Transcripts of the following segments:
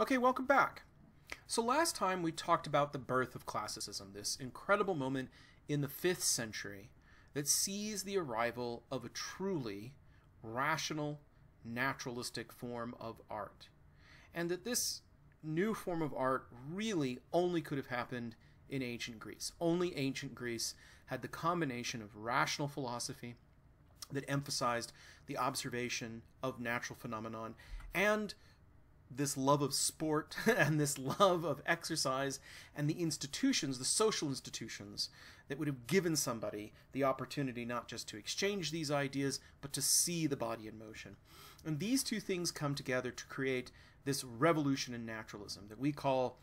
Okay, welcome back. So last time we talked about the birth of classicism, this incredible moment in the 5th century that sees the arrival of a truly rational, naturalistic form of art. And that this new form of art really only could have happened in ancient Greece. Only ancient Greece had the combination of rational philosophy that emphasized the observation of natural phenomenon and this love of sport and this love of exercise and the institutions, the social institutions that would have given somebody the opportunity not just to exchange these ideas, but to see the body in motion. And these two things come together to create this revolution in naturalism that we call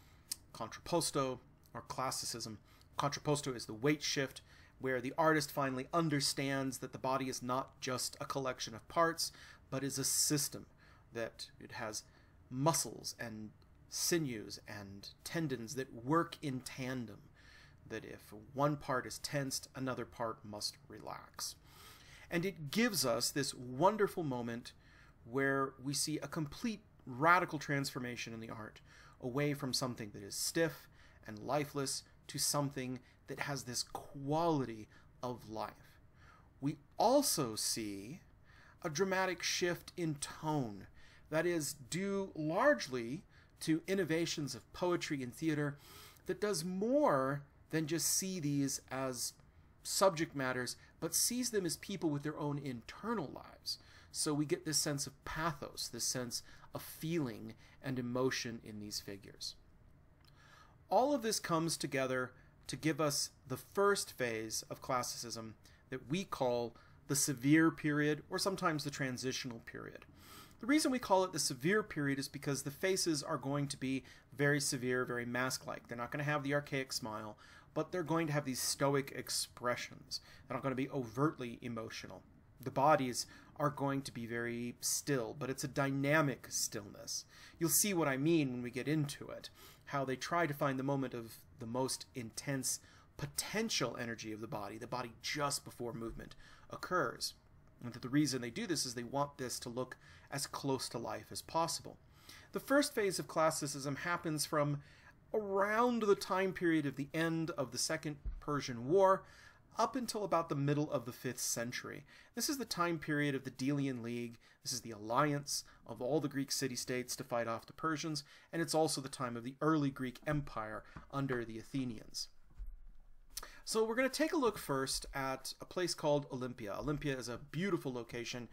contrapposto or classicism. Contrapposto is the weight shift where the artist finally understands that the body is not just a collection of parts, but is a system, that it has muscles and sinews and tendons that work in tandem. That if one part is tensed, another part must relax. And it gives us this wonderful moment where we see a complete radical transformation in the art away from something that is stiff and lifeless to something that has this quality of life. We also see a dramatic shift in tone that is due largely to innovations of poetry and theater that does more than just see these as subject matters, but sees them as people with their own internal lives. So we get this sense of pathos, this sense of feeling and emotion in these figures. All of this comes together to give us the first phase of classicism that we call the severe period or sometimes the transitional period. The reason we call it the severe period is because the faces are going to be very severe, very mask-like. They're not going to have the archaic smile, but they're going to have these stoic expressions. They're not going to be overtly emotional. The bodies are going to be very still, but it's a dynamic stillness. You'll see what I mean when we get into it, how they try to find the moment of the most intense potential energy of the body, the body just before movement occurs. And that the reason they do this is they want this to look as close to life as possible. The first phase of classicism happens from around the time period of the end of the Second Persian War up until about the middle of the 5th century. This is the time period of the Delian League. This is the alliance of all the Greek city-states to fight off the Persians, and it's also the time of the early Greek Empire under the Athenians. So we're going to take a look first at a place called Olympia. Olympia is a beautiful location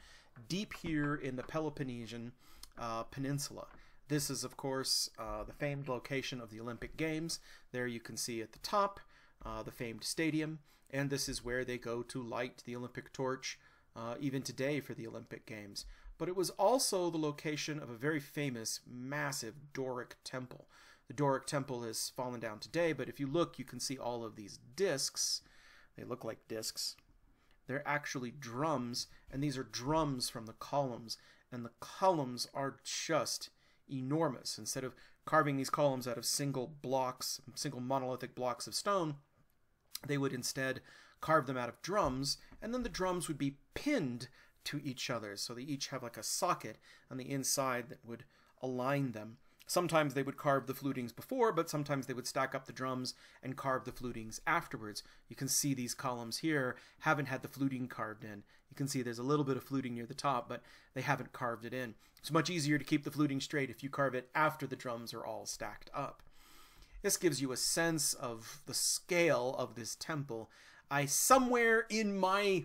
deep here in the Peloponnesian uh, Peninsula. This is, of course, uh, the famed location of the Olympic Games. There you can see at the top uh, the famed stadium, and this is where they go to light the Olympic torch uh, even today for the Olympic Games. But it was also the location of a very famous, massive Doric temple. The Doric temple has fallen down today, but if you look, you can see all of these discs. They look like discs. They're actually drums, and these are drums from the columns, and the columns are just enormous. Instead of carving these columns out of single blocks, single monolithic blocks of stone, they would instead carve them out of drums, and then the drums would be pinned to each other. So they each have like a socket on the inside that would align them. Sometimes they would carve the flutings before, but sometimes they would stack up the drums and carve the flutings afterwards. You can see these columns here haven't had the fluting carved in. You can see there's a little bit of fluting near the top, but they haven't carved it in. It's much easier to keep the fluting straight if you carve it after the drums are all stacked up. This gives you a sense of the scale of this temple. I somewhere in my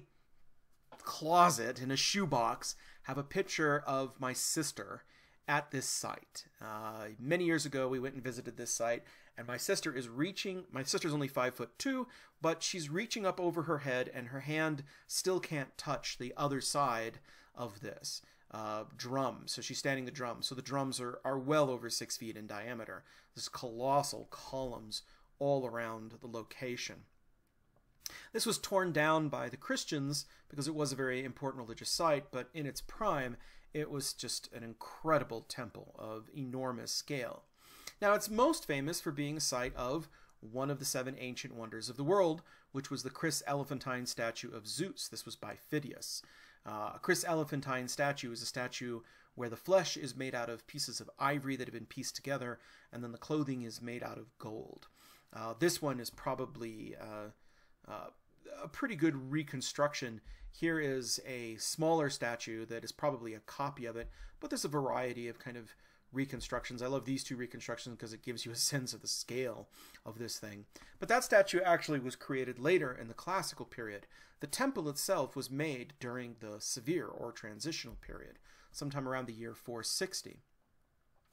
closet in a shoebox have a picture of my sister at this site. Uh, many years ago, we went and visited this site, and my sister is reaching. My sister's only five foot two, but she's reaching up over her head, and her hand still can't touch the other side of this uh, drum. So she's standing the drum. So the drums are are well over six feet in diameter. This colossal columns all around the location. This was torn down by the Christians because it was a very important religious site, but in its prime, it was just an incredible temple of enormous scale. Now, it's most famous for being a site of one of the seven ancient wonders of the world, which was the chryselephantine statue of Zeus. This was by Phidias. Uh, a chryselephantine statue is a statue where the flesh is made out of pieces of ivory that have been pieced together, and then the clothing is made out of gold. Uh, this one is probably uh, uh, a pretty good reconstruction. Here is a smaller statue that is probably a copy of it, but there's a variety of kind of reconstructions. I love these two reconstructions because it gives you a sense of the scale of this thing. But that statue actually was created later in the classical period. The temple itself was made during the severe or transitional period, sometime around the year 460.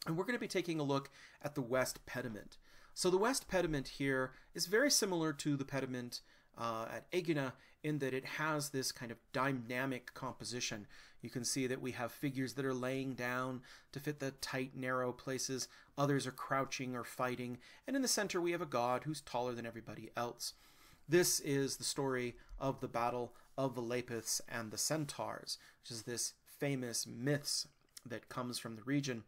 And we're going to be taking a look at the west pediment. So the west pediment here is very similar to the pediment uh, at Aegina in that it has this kind of dynamic composition. You can see that we have figures that are laying down to fit the tight, narrow places. Others are crouching or fighting. And in the center, we have a god who's taller than everybody else. This is the story of the battle of the Lapiths and the Centaurs, which is this famous myths that comes from the region.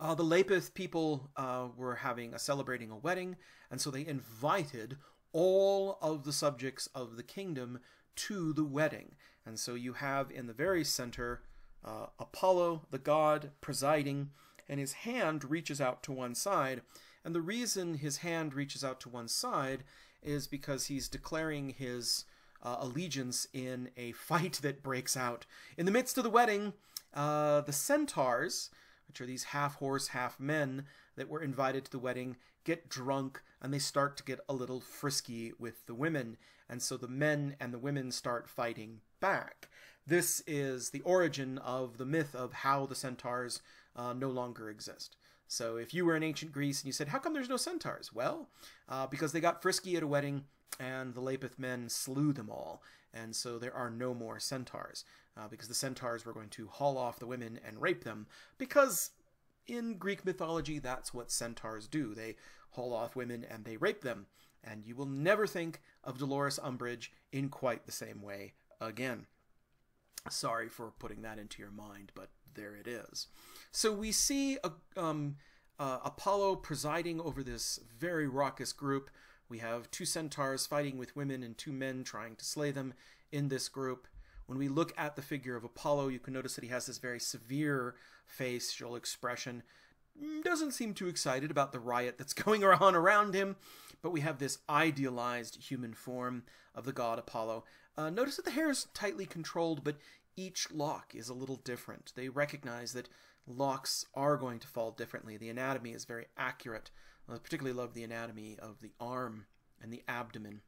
Uh, the Lapith people uh, were having a celebrating a wedding, and so they invited all of the subjects of the kingdom to the wedding. And so you have in the very center uh, Apollo, the god, presiding, and his hand reaches out to one side. And the reason his hand reaches out to one side is because he's declaring his uh, allegiance in a fight that breaks out. In the midst of the wedding, uh, the centaurs, which are these half horse, half men that were invited to the wedding, get drunk and they start to get a little frisky with the women. And so the men and the women start fighting back. This is the origin of the myth of how the centaurs uh, no longer exist. So if you were in ancient Greece and you said, How come there's no centaurs? Well, uh, because they got frisky at a wedding and the Lapith men slew them all. And so there are no more centaurs uh, because the centaurs were going to haul off the women and rape them because in Greek mythology, that's what centaurs do. They haul off women and they rape them. And you will never think of Dolores Umbridge in quite the same way again. Sorry for putting that into your mind, but there it is. So we see a, um, uh, Apollo presiding over this very raucous group. We have two centaurs fighting with women and two men trying to slay them in this group. When we look at the figure of Apollo, you can notice that he has this very severe facial expression doesn't seem too excited about the riot that's going on around him, but we have this idealized human form of the god Apollo. Uh, notice that the hair is tightly controlled, but each lock is a little different. They recognize that locks are going to fall differently. The anatomy is very accurate. I particularly love the anatomy of the arm and the abdomen.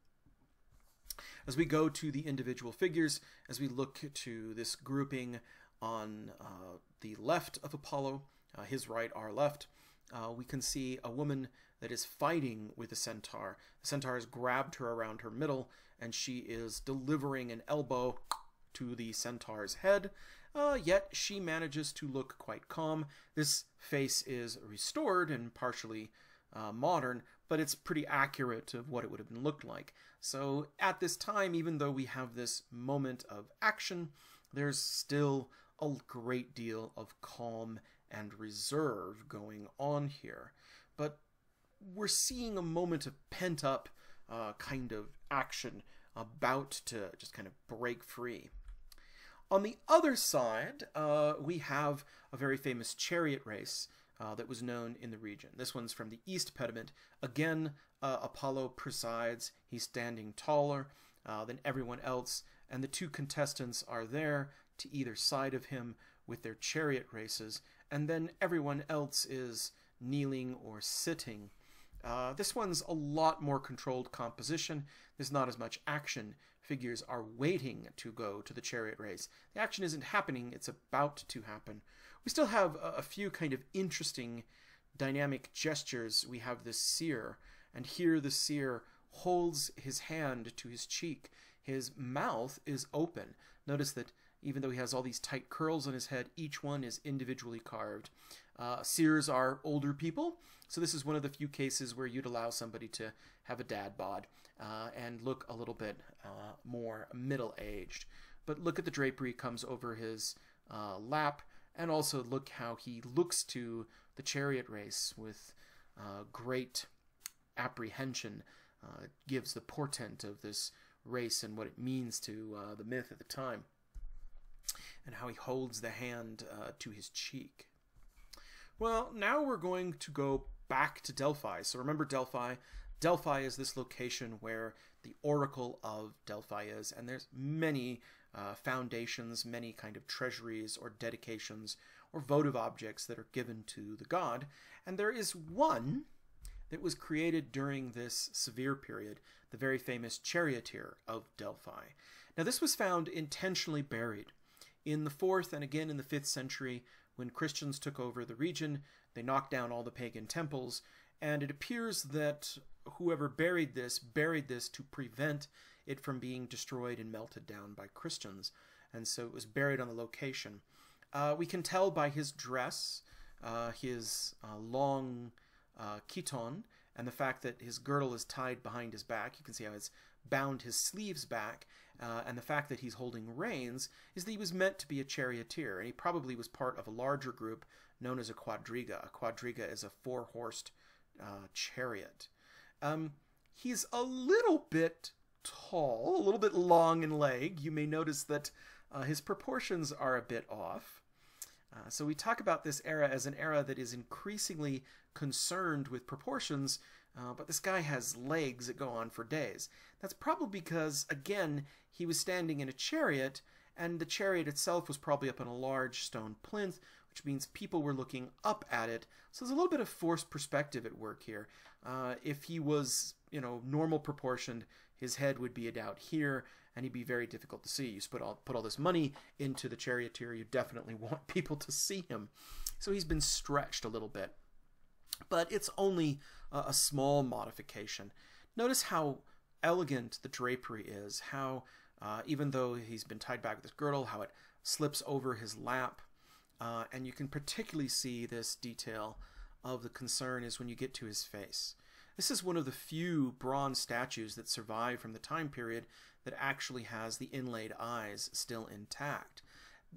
As we go to the individual figures, as we look to this grouping on uh, the left of Apollo, uh, his right, our left, uh, we can see a woman that is fighting with a centaur. The centaur has grabbed her around her middle, and she is delivering an elbow to the centaur's head. Uh, yet she manages to look quite calm. This face is restored and partially uh, modern, but it's pretty accurate of what it would have looked like. So at this time, even though we have this moment of action, there's still a great deal of calm and reserve going on here. But we're seeing a moment of pent up uh, kind of action about to just kind of break free. On the other side, uh, we have a very famous chariot race uh, that was known in the region. This one's from the East Pediment. Again, uh, Apollo presides. He's standing taller uh, than everyone else, and the two contestants are there to either side of him with their chariot races, and then everyone else is kneeling or sitting. Uh, this one's a lot more controlled composition. There's not as much action. Figures are waiting to go to the chariot race. The action isn't happening, it's about to happen. We still have a, a few kind of interesting dynamic gestures. We have the seer, and here the seer holds his hand to his cheek. His mouth is open. Notice that even though he has all these tight curls on his head, each one is individually carved. Uh, seers are older people, so this is one of the few cases where you'd allow somebody to have a dad bod uh, and look a little bit uh, more middle-aged. But look at the drapery comes over his uh, lap, and also look how he looks to the chariot race with uh, great apprehension. Uh, gives the portent of this race and what it means to the myth at the time. And how he holds the hand uh, to his cheek. Well, now we're going to go back to Delphi. So remember Delphi. Delphi is this location where the Oracle of Delphi is, and there's many uh, foundations, many kind of treasuries or dedications or votive objects that are given to the god. And there is one that was created during this severe period, the very famous charioteer of Delphi. Now, this was found intentionally buried. In the 4th and again in the 5th century, when Christians took over the region, they knocked down all the pagan temples, and it appears that whoever buried this buried this to prevent it from being destroyed and melted down by Christians. And so it was buried on the location. Uh, we can tell by his dress, uh, his uh, long uh, chiton, and the fact that his girdle is tied behind his back. You can see how it's bound his sleeves back, uh, and the fact that he's holding reins is that he was meant to be a charioteer, and he probably was part of a larger group known as a quadriga. A quadriga is a four-horsed uh, chariot. Um, he's a little bit tall, a little bit long in leg. You may notice that uh, his proportions are a bit off. Uh, so we talk about this era as an era that is increasingly concerned with proportions, uh, but this guy has legs that go on for days. That's probably because, again, he was standing in a chariot, and the chariot itself was probably up on a large stone plinth, which means people were looking up at it. So there's a little bit of forced perspective at work here. Uh, if he was, you know, normal proportioned, his head would be about here, and he'd be very difficult to see. You put all put all this money into the charioteer, you definitely want people to see him. So he's been stretched a little bit, but it's only a, small modification. Notice how elegant the drapery is. How uh, even though he's been tied back with his girdle, how it slips over his lap, uh, and you can particularly see this detail of the concern is when you get to his face. This is one of the few bronze statues that survive from the time period that actually has the inlaid eyes still intact.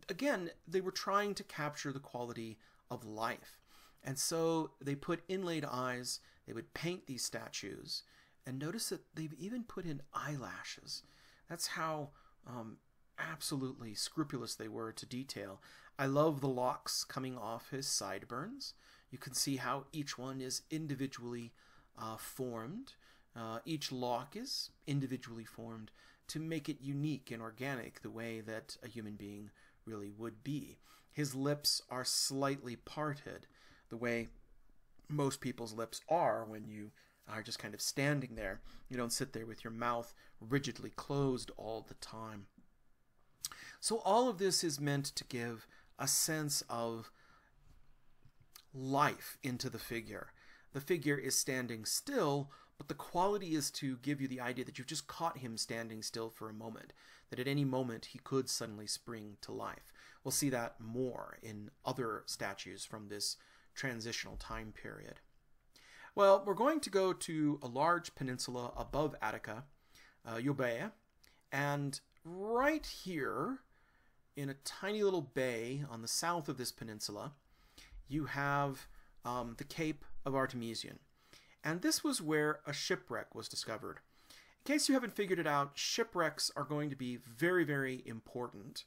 Again, they were trying to capture the quality of life. And so they put inlaid eyes, they would paint these statues, and notice that they've even put in eyelashes. That's how um, absolutely scrupulous they were to detail. I love the locks coming off his sideburns. You can see how each one is individually uh, formed. Uh, each lock is individually formed to make it unique and organic the way that a human being really would be. His lips are slightly parted, the way most people's lips are when you are just kind of standing there. You don't sit there with your mouth rigidly closed all the time. So all of this is meant to give a sense of life into the figure. The figure is standing still, but the quality is to give you the idea that you've just caught him standing still for a moment, that at any moment he could suddenly spring to life. We'll see that more in other statues from this transitional time period. Well, we're going to go to a large peninsula above Attica, uh, Euboea, and right here in a tiny little bay on the south of this peninsula, you have um, the Cape of Artemision. And this was where a shipwreck was discovered. In case you haven't figured it out, shipwrecks are going to be very, very important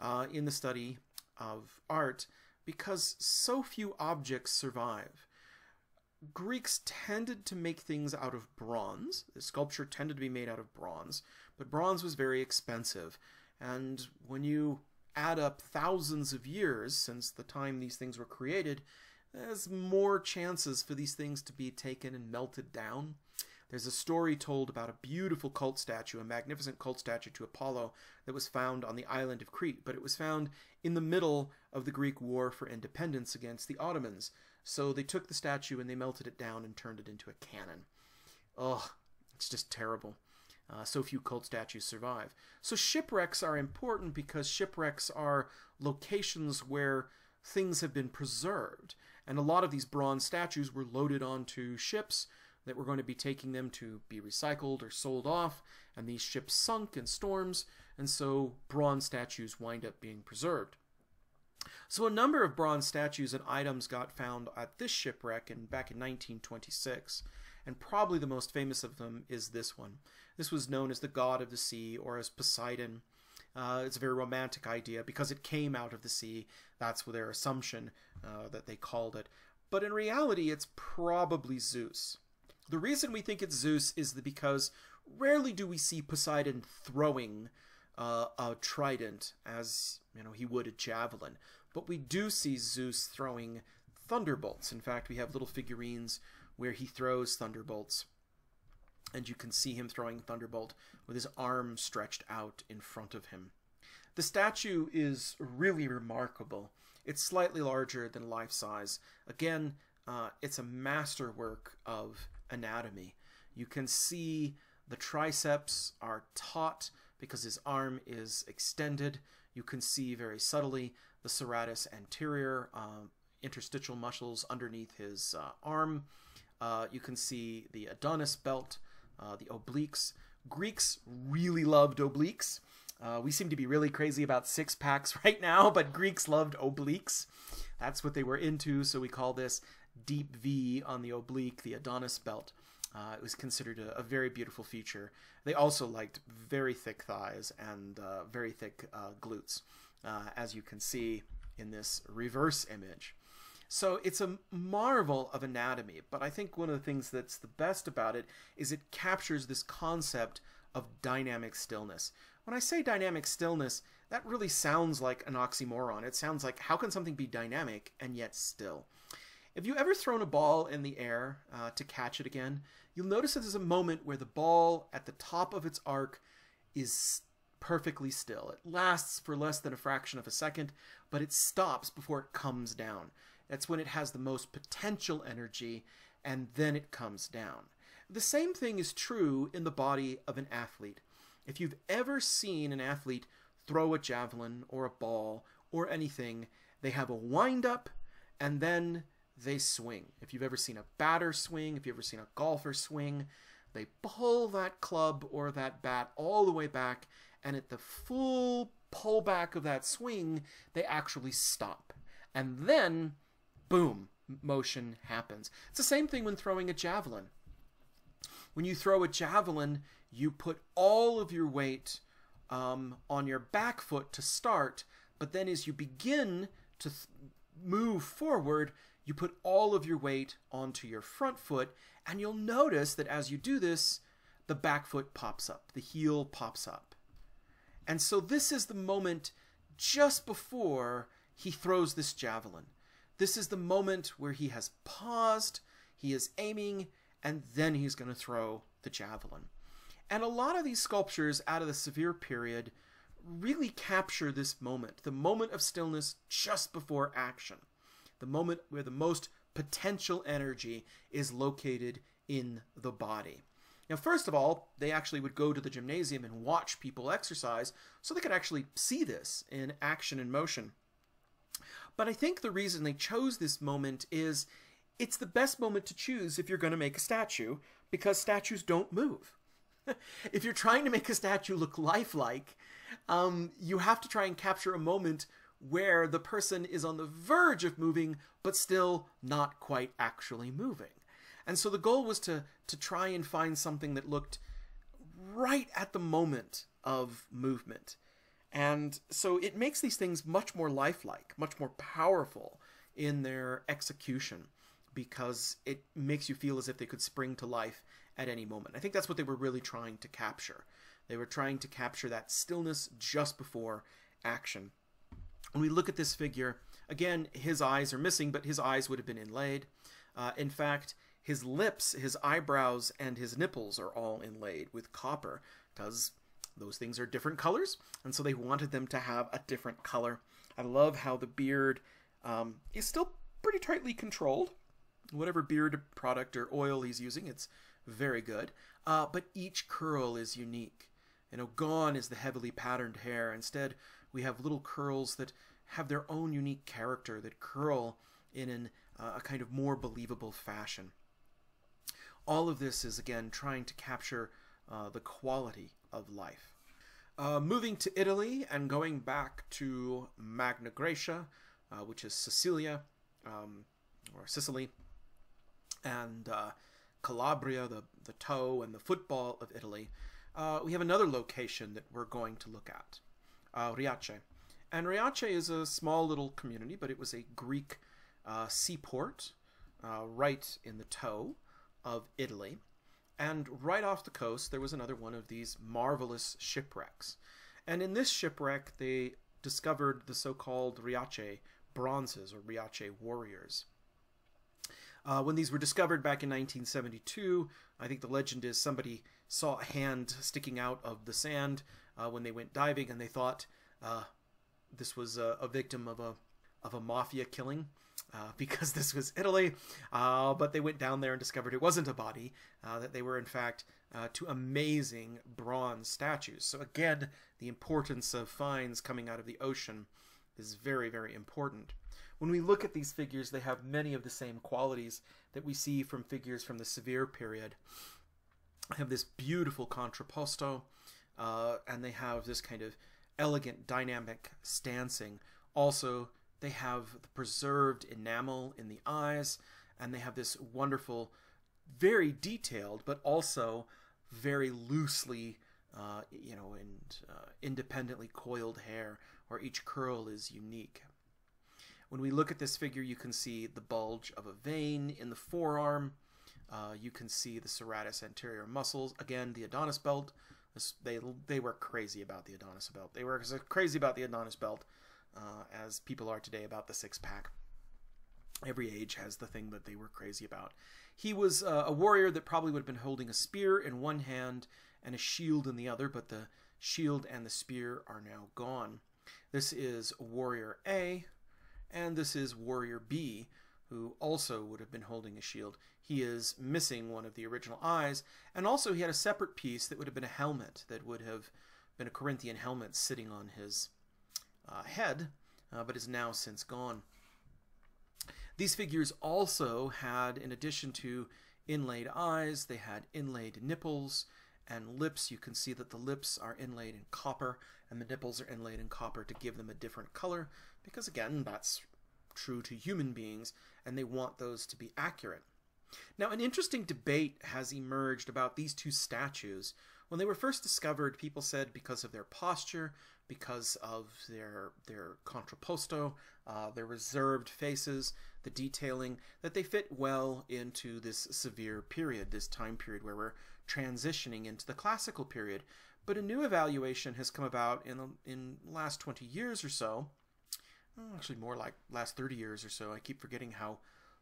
uh, in the study of art because so few objects survive. Greeks tended to make things out of bronze. The sculpture tended to be made out of bronze, but bronze was very expensive. And when you add up thousands of years since the time these things were created, there's more chances for these things to be taken and melted down. There's a story told about a beautiful cult statue, a magnificent cult statue to Apollo that was found on the island of Crete, but it was found in the middle of the Greek war for independence against the Ottomans. So they took the statue and they melted it down and turned it into a cannon. Ugh, it's just terrible. Uh, so few cult statues survive. So shipwrecks are important because shipwrecks are locations where things have been preserved. And a lot of these bronze statues were loaded onto ships that were going to be taking them to be recycled or sold off, and these ships sunk in storms, and so bronze statues wind up being preserved. So a number of bronze statues and items got found at this shipwreck in, back in 1926, and probably the most famous of them is this one. This was known as the god of the sea or as Poseidon. Uh, it's a very romantic idea because it came out of the sea. That's their assumption uh, that they called it. But in reality, it's probably Zeus. The reason we think it's Zeus is that because rarely do we see Poseidon throwing uh, a trident as you know he would a javelin, but we do see Zeus throwing thunderbolts. In fact, we have little figurines where he throws thunderbolts and you can see him throwing Thunderbolt with his arm stretched out in front of him. The statue is really remarkable. It's slightly larger than life size. Again, uh, it's a masterwork of anatomy. You can see the triceps are taut because his arm is extended. You can see very subtly the serratus anterior uh, interstitial muscles underneath his uh, arm. Uh, you can see the Adonis belt uh, the obliques. Greeks really loved obliques. Uh, we seem to be really crazy about six packs right now, but Greeks loved obliques. That's what they were into, so we call this deep V on the oblique, the Adonis belt. Uh, it was considered a, a, very beautiful feature. They also liked very thick thighs and uh, very thick uh, glutes, uh, as you can see in this reverse image. So it's a marvel of anatomy, but I think one of the things that's the best about it is it captures this concept of dynamic stillness. When I say dynamic stillness, that really sounds like an oxymoron. It sounds like how can something be dynamic and yet still? If you ever thrown a ball in the air uh, to catch it again, you'll notice that there's a moment where the ball at the top of its arc is perfectly still. It lasts for less than a fraction of a second, but it stops before it comes down. That's when it has the most potential energy, and then it comes down. The same thing is true in the body of an athlete. If you've ever seen an athlete throw a javelin or a ball or anything, they have a wind up and then they swing. If you've ever seen a batter swing, if you've ever seen a golfer swing, they pull that club or that bat all the way back, and at the full pullback of that swing, they actually stop. And then boom, motion happens. It's the same thing when throwing a javelin. When you throw a javelin, you put all of your weight um, on your back foot to start, but then as you begin to move forward, you put all of your weight onto your front foot, and you'll notice that as you do this, the back foot pops up, the heel pops up. And so this is the moment just before he throws this javelin. This is the moment where he has paused, he is aiming, and then he's going to throw the javelin. And a lot of these sculptures out of the severe period really capture this moment, the moment of stillness just before action, the moment where the most potential energy is located in the body. Now, first of all, they actually would go to the gymnasium and watch people exercise so they could actually see this in action and motion. But I think the reason they chose this moment is it's the best moment to choose if you're going to make a statue because statues don't move. if you're trying to make a statue look lifelike, um, you have to try and capture a moment where the person is on the verge of moving but still not quite actually moving. And so the goal was to to try and find something that looked right at the moment of movement. And so it makes these things much more lifelike, much more powerful in their execution because it makes you feel as if they could spring to life at any moment. I think that's what they were really trying to capture. They were trying to capture that stillness just before action. When we look at this figure, again, his eyes are missing, but his eyes would have been inlaid. Uh, in fact, his lips, his eyebrows, and his nipples are all inlaid with copper because those things are different colors, and so they wanted them to have a different color. I love how the beard um, is still pretty tightly controlled. Whatever beard product or oil he's using, it's very good. Uh, but each curl is unique. You know, gone is the heavily patterned hair. Instead, we have little curls that have their own unique character that curl in an, uh, a kind of more believable fashion. All of this is, again, trying to capture uh, the quality of life. Uh, moving to Italy and going back to Magna Graecia, uh, which is Sicilia, um, or Sicily, and uh, Calabria, the, the toe and the football of Italy, uh, we have another location that we're going to look at. Uh, Riace. And Riace is a small little community, but it was a Greek uh, seaport uh, right in the toe of Italy. And right off the coast, there was another one of these marvelous shipwrecks. And in this shipwreck, they discovered the so called Riace bronzes or Riace warriors. Uh, when these were discovered back in 1972, I think the legend is somebody saw a hand sticking out of the sand uh, when they went diving, and they thought uh, this was a, a, victim of a of a mafia killing. Uh, because this was Italy, uh, but they went down there and discovered it wasn't a body, uh, that they were in fact two amazing bronze statues. So again, the importance of finds coming out of the ocean is very, very important. When we look at these figures, they have many of the same qualities that we see from figures from the Severe period. They have this beautiful contrapposto, uh, and they have this kind of elegant, dynamic stancing. Also, they have the preserved enamel in the eyes, and they have this wonderful, very detailed, but also very loosely, uh, you know, and uh, independently coiled hair, where each curl is unique. When we look at this figure, you can see the bulge of a vein in the forearm. Uh, you can see the serratus anterior muscles. Again, the Adonis belt. They they were crazy about the Adonis belt. They were crazy about the Adonis belt, uh, as people are today about the six pack. Every age has the thing that they were crazy about. He was uh, a warrior that probably would have been holding a spear in one hand and a shield in the other, but the shield and the spear are now gone. This is Warrior A, and this is Warrior B, who also would have been holding a shield. He is missing one of the original eyes, and also he had a separate piece that would have been a helmet that would have been a Corinthian helmet sitting on his uh, head, uh, but is now since gone. These figures also had, in addition to inlaid eyes, they had inlaid nipples and lips. You can see that the lips are inlaid in copper and the nipples are inlaid in copper to give them a different color because again that's true to human beings and they want those to be accurate. Now an interesting debate has emerged about these two statues. When they were first discovered people said because of their posture, because of their their contrapposto, uh, their reserved faces, the detailing, that they fit well into this severe period, this time period where we're transitioning into the classical period. But a new evaluation has come about in the in last 20 years or so. Actually, more like last 30 years or so. I keep forgetting how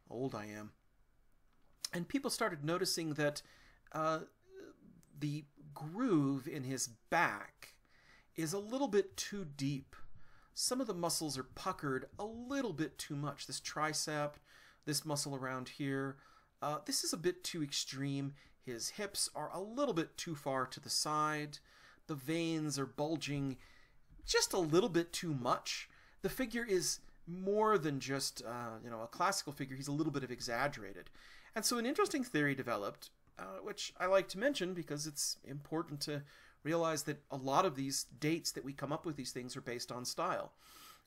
old I am. And people started noticing that uh, the groove in his back is a little bit too deep. Some of the muscles are puckered a little bit too much. This tricep, this muscle around here, uh, this is a bit too extreme. His hips are a little bit too far to the side. The veins are bulging just a little bit too much. The figure is more than just uh, you know a classical figure. He's a little bit of exaggerated, and so an interesting theory developed, uh, which I like to mention because it's important to realize that a lot of these dates that we come up with these things are based on style.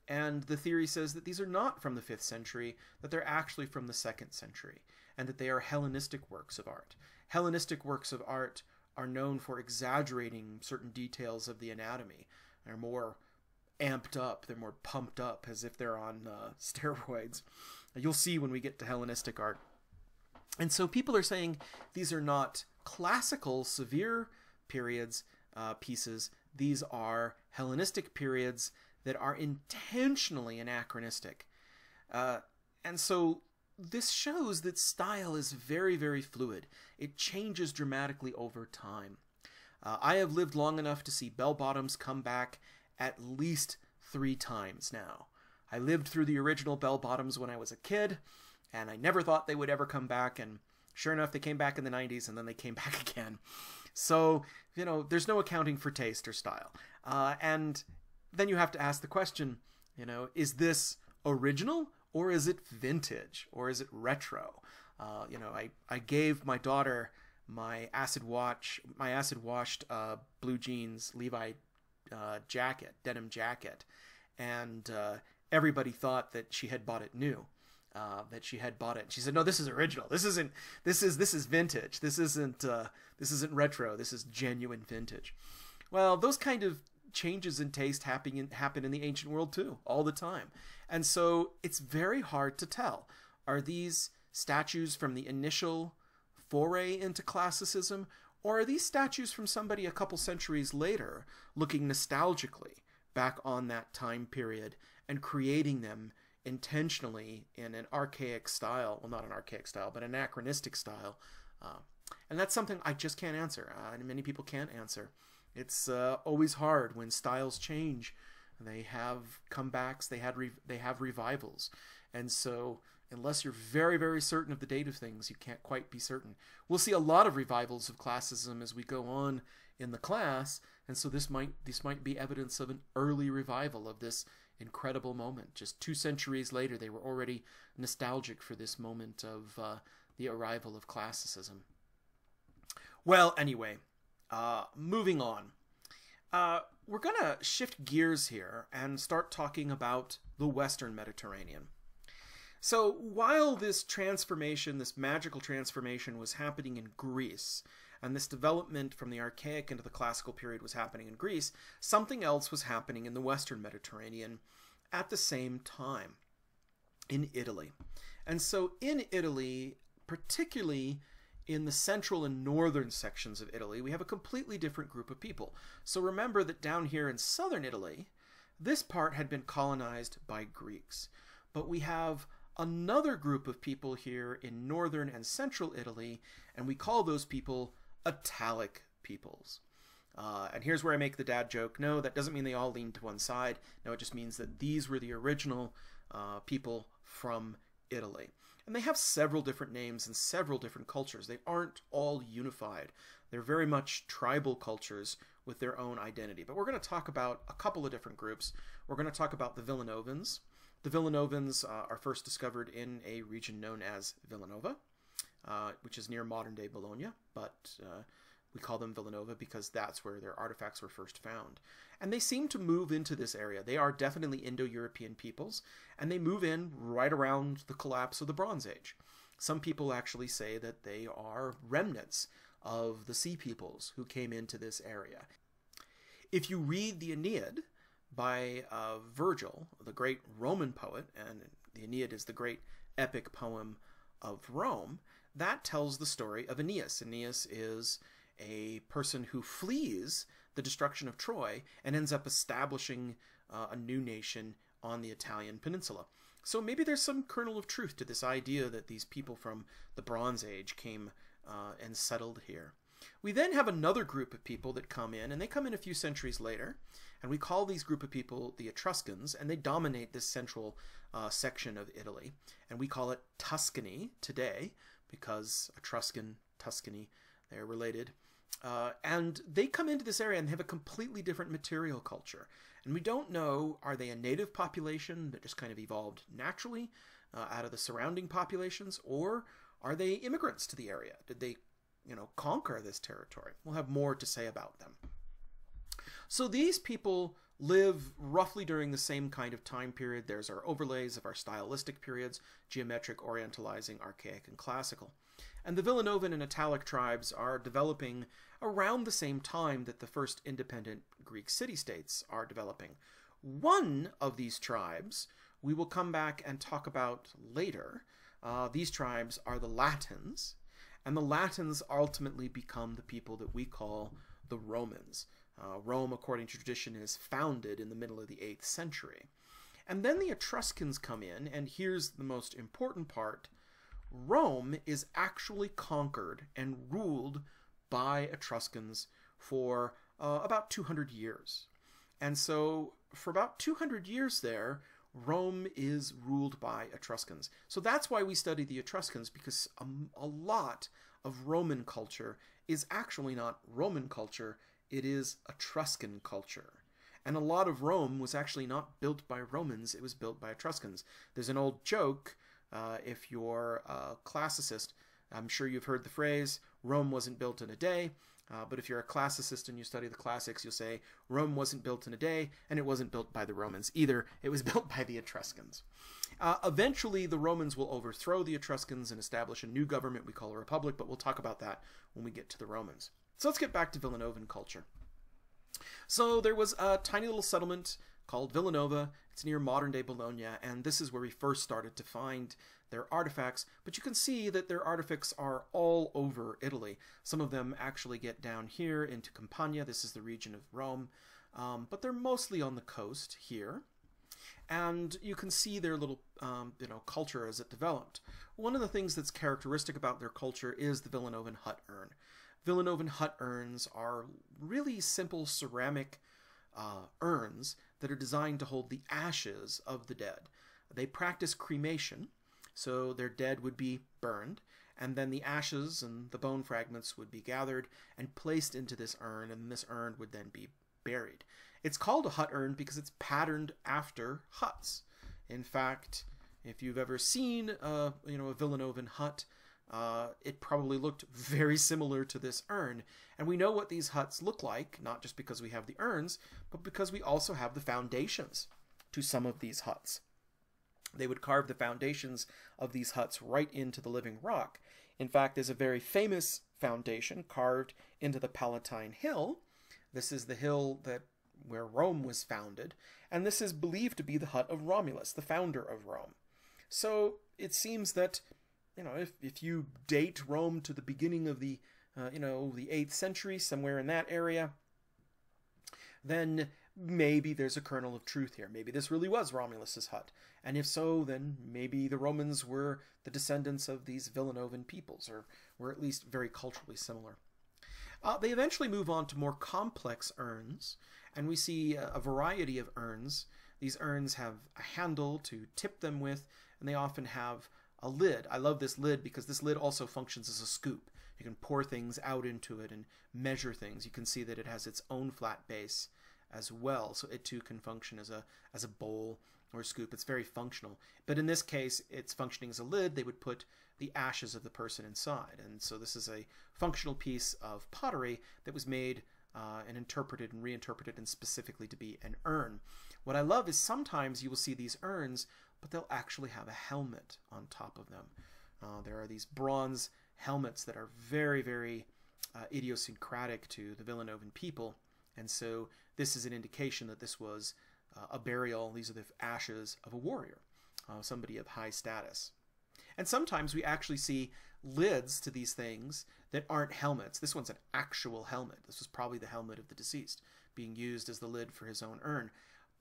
And the theory says that these are not from the 5th century, that they're actually from the 2nd century, and that they are Hellenistic works of art. Hellenistic works of art are known for exaggerating certain details of the anatomy. They're more amped up, they're more pumped up as if they're on uh, steroids. You'll see when we get to Hellenistic art. And so people are saying these are not classical, severe periods, uh, pieces. These are Hellenistic periods that are intentionally anachronistic. Uh, and so this shows that style is very, very fluid. It changes dramatically over time. Uh, I have lived long enough to see bell bottoms come back at least three times now. I lived through the original bell bottoms when I was a kid, and I never thought they would ever come back. And sure enough, they came back in the 90s, and then they came back again. So, you know, there's no accounting for taste or style. Uh, and then you have to ask the question, you know, is this original or is it vintage or is it retro? Uh, you know, I, I gave my daughter my acid watch, my acid washed uh, blue jeans Levi uh, jacket, denim jacket, and uh, everybody thought that she had bought it new. Uh, that she had bought it. She said, "No, this is original. This isn't. This is this is vintage. This isn't. Uh, this isn't retro. This is genuine vintage." Well, those kind of changes in taste happen in, happen in the ancient world too, all the time. And so it's very hard to tell. Are these statues from the initial foray into classicism, or are these statues from somebody a couple centuries later looking nostalgically back on that time period and creating them intentionally in an archaic style? Well, not an archaic style, but an anachronistic style. Uh, and that's something I just can't answer, uh, and many people can't answer. It's uh, always hard when styles change. They have comebacks. They had they have revivals, and so unless you're very very certain of the date of things, you can't quite be certain. We'll see a lot of revivals of classicism as we go on in the class, and so this might this might be evidence of an early revival of this incredible moment. Just two centuries later, they were already nostalgic for this moment of uh, the arrival of classicism. Well, anyway, uh, moving on. Uh, we're going to shift gears here and start talking about the Western Mediterranean. So while this transformation, this magical transformation, was happening in Greece, and this development from the archaic into the classical period was happening in Greece, something else was happening in the Western Mediterranean at the same time in Italy. And so in Italy, particularly in the central and northern sections of Italy, we have a completely different group of people. So remember that down here in southern Italy, this part had been colonized by Greeks. But we have another group of people here in northern and central Italy, and we call those people Italic peoples. Uh, and here's where I make the dad joke. No, that doesn't mean they all lean to one side. No, it just means that these were the original uh, people from Italy. And they have several different names and several different cultures. They aren't all unified. They're very much tribal cultures with their own identity. But we're going to talk about a couple of different groups. We're going to talk about the Villanovans. The Villanovans uh, are first discovered in a region known as Villanova, uh, which is near modern day Bologna, but uh, we call them Villanova because that's where their artifacts were first found. And they seem to move into this area. They are definitely Indo European peoples, and they move in right around the collapse of the Bronze Age. Some people actually say that they are remnants of the Sea Peoples who came into this area. If you read the Aeneid by uh, Virgil, the great Roman poet, and the Aeneid is the great epic poem of Rome, that tells the story of Aeneas. Aeneas is a person who flees the destruction of Troy and ends up establishing uh, a new nation on the Italian peninsula. So maybe there's some kernel of truth to this idea that these people from the Bronze Age came uh, and settled here. We then have another group of people that come in, and they come in a few centuries later, and we call these group of people the Etruscans, and they dominate this central uh, section of Italy, and we call it Tuscany today because Etruscan, Tuscany, they're related. Uh, and they come into this area and have a completely different material culture. And we don't know are they a native population that just kind of evolved naturally uh, out of the surrounding populations, or are they immigrants to the area? Did they, you know, conquer this territory? We'll have more to say about them. So these people live roughly during the same kind of time period. There's our overlays of our stylistic periods, geometric, orientalizing, archaic, and classical and the Villanovan and Italic tribes are developing around the same time that the first independent Greek city-states are developing. One of these tribes we will come back and talk about later. Uh, these tribes are the Latins, and the Latins ultimately become the people that we call the Romans. Uh, Rome, according to tradition, is founded in the middle of the 8th century. And then the Etruscans come in, and here's the most important part Rome is actually conquered and ruled by Etruscans for uh, about 200 years. And so, for about 200 years there, Rome is ruled by Etruscans. So that's why we study the Etruscans, because a, a lot of Roman culture is actually not Roman culture, it is Etruscan culture. And a lot of Rome was actually not built by Romans, it was built by Etruscans. There's an old joke uh, if you're a classicist, I'm sure you've heard the phrase, Rome wasn't built in a day. Uh, but if you're a classicist and you study the classics, you'll say Rome wasn't built in a day, and it wasn't built by the Romans either. It was built by the Etruscans. Uh, eventually, the Romans will overthrow the Etruscans and establish a new government we call a republic, but we'll talk about that when we get to the Romans. So let's get back to Villanovan culture. So there was a tiny little settlement called Villanova. It's near modern day Bologna, and this is where we first started to find their artifacts. But you can see that their artifacts are all over Italy. Some of them actually get down here into Campania. This is the region of Rome, um, but they're mostly on the coast here. And you can see their little, um, you know, culture as it developed. One of the things that's characteristic about their culture is the Villanovan hut urn. Villanovan hut urns are really simple ceramic uh, urns that are designed to hold the ashes of the dead. They practice cremation, so their dead would be burned, and then the ashes and the bone fragments would be gathered and placed into this urn, and this urn would then be buried. It's called a hut urn because it's patterned after huts. In fact, if you've ever seen a, you know, a Villanovan hut, uh, it probably looked very similar to this urn. And we know what these huts look like, not just because we have the urns, but because we also have the foundations to some of these huts. They would carve the foundations of these huts right into the living rock. In fact, there's a very famous foundation carved into the Palatine Hill. This is the hill that where Rome was founded, and this is believed to be the hut of Romulus, the founder of Rome. So it seems that you know, if, if you date Rome to the beginning of the, uh, you know, the 8th century, somewhere in that area, then maybe there's a kernel of truth here. Maybe this really was Romulus's hut. And if so, then maybe the Romans were the descendants of these Villanovan peoples, or were at least very culturally similar. Uh, they eventually move on to more complex urns, and we see a, a variety of urns. These urns have a handle to tip them with, and they often have a lid. I love this lid because this lid also functions as a scoop. You can pour things out into it and measure things. You can see that it has its own flat base as well, so it too can function as a as a bowl or a scoop. It's very functional. But in this case, it's functioning as a lid. They would put the ashes of the person inside, and so this is a functional piece of pottery that was made uh, and interpreted and reinterpreted and specifically to be an urn. What I love is sometimes you will see these urns but they'll actually have a helmet on top of them. Uh, there are these bronze helmets that are very, very uh, idiosyncratic to the Villanovan people, and so this is an indication that this was uh, a burial. These are the ashes of a warrior, uh, somebody of high status. And sometimes we actually see lids to these things that aren't helmets. This one's an actual helmet. This was probably the helmet of the deceased being used as the lid for his own urn.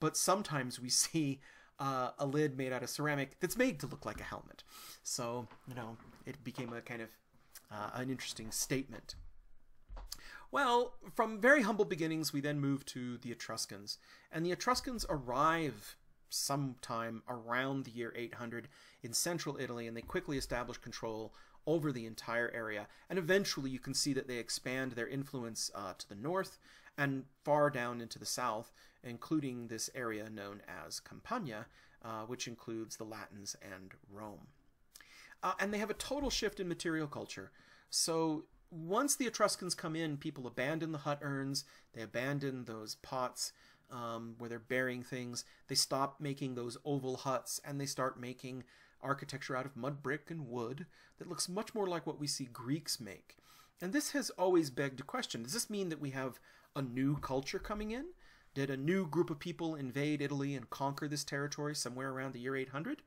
But sometimes we see uh, a lid made out of ceramic that's made to look like a helmet. So, you know, it became a kind of uh, an interesting statement. Well, from very humble beginnings, we then move to the Etruscans. And the Etruscans arrive sometime around the year 800 in central Italy, and they quickly establish control over the entire area. And eventually, you can see that they expand their influence uh, to the north and far down into the south, including this area known as Campania, uh, which includes the Latins and Rome. Uh, and they have a total shift in material culture. So once the Etruscans come in, people abandon the hut urns, they abandon those pots um, where they're burying things, they stop making those oval huts, and they start making architecture out of mud brick and wood that looks much more like what we see Greeks make. And this has always begged a question. Does this mean that we have a new culture coming in? Did a new group of people invade Italy and conquer this territory somewhere around the year 800?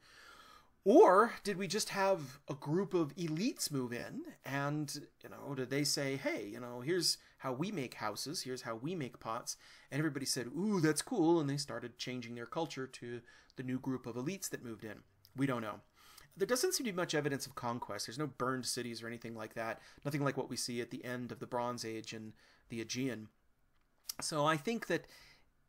Or did we just have a group of elites move in and, you know, did they say, hey, you know, here's how we make houses, here's how we make pots, and everybody said, ooh, that's cool, and they started changing their culture to the new group of elites that moved in? We don't know. There doesn't seem to be much evidence of conquest. There's no burned cities or anything like that. Nothing like what we see at the end of the Bronze Age and the Aegean. So I think that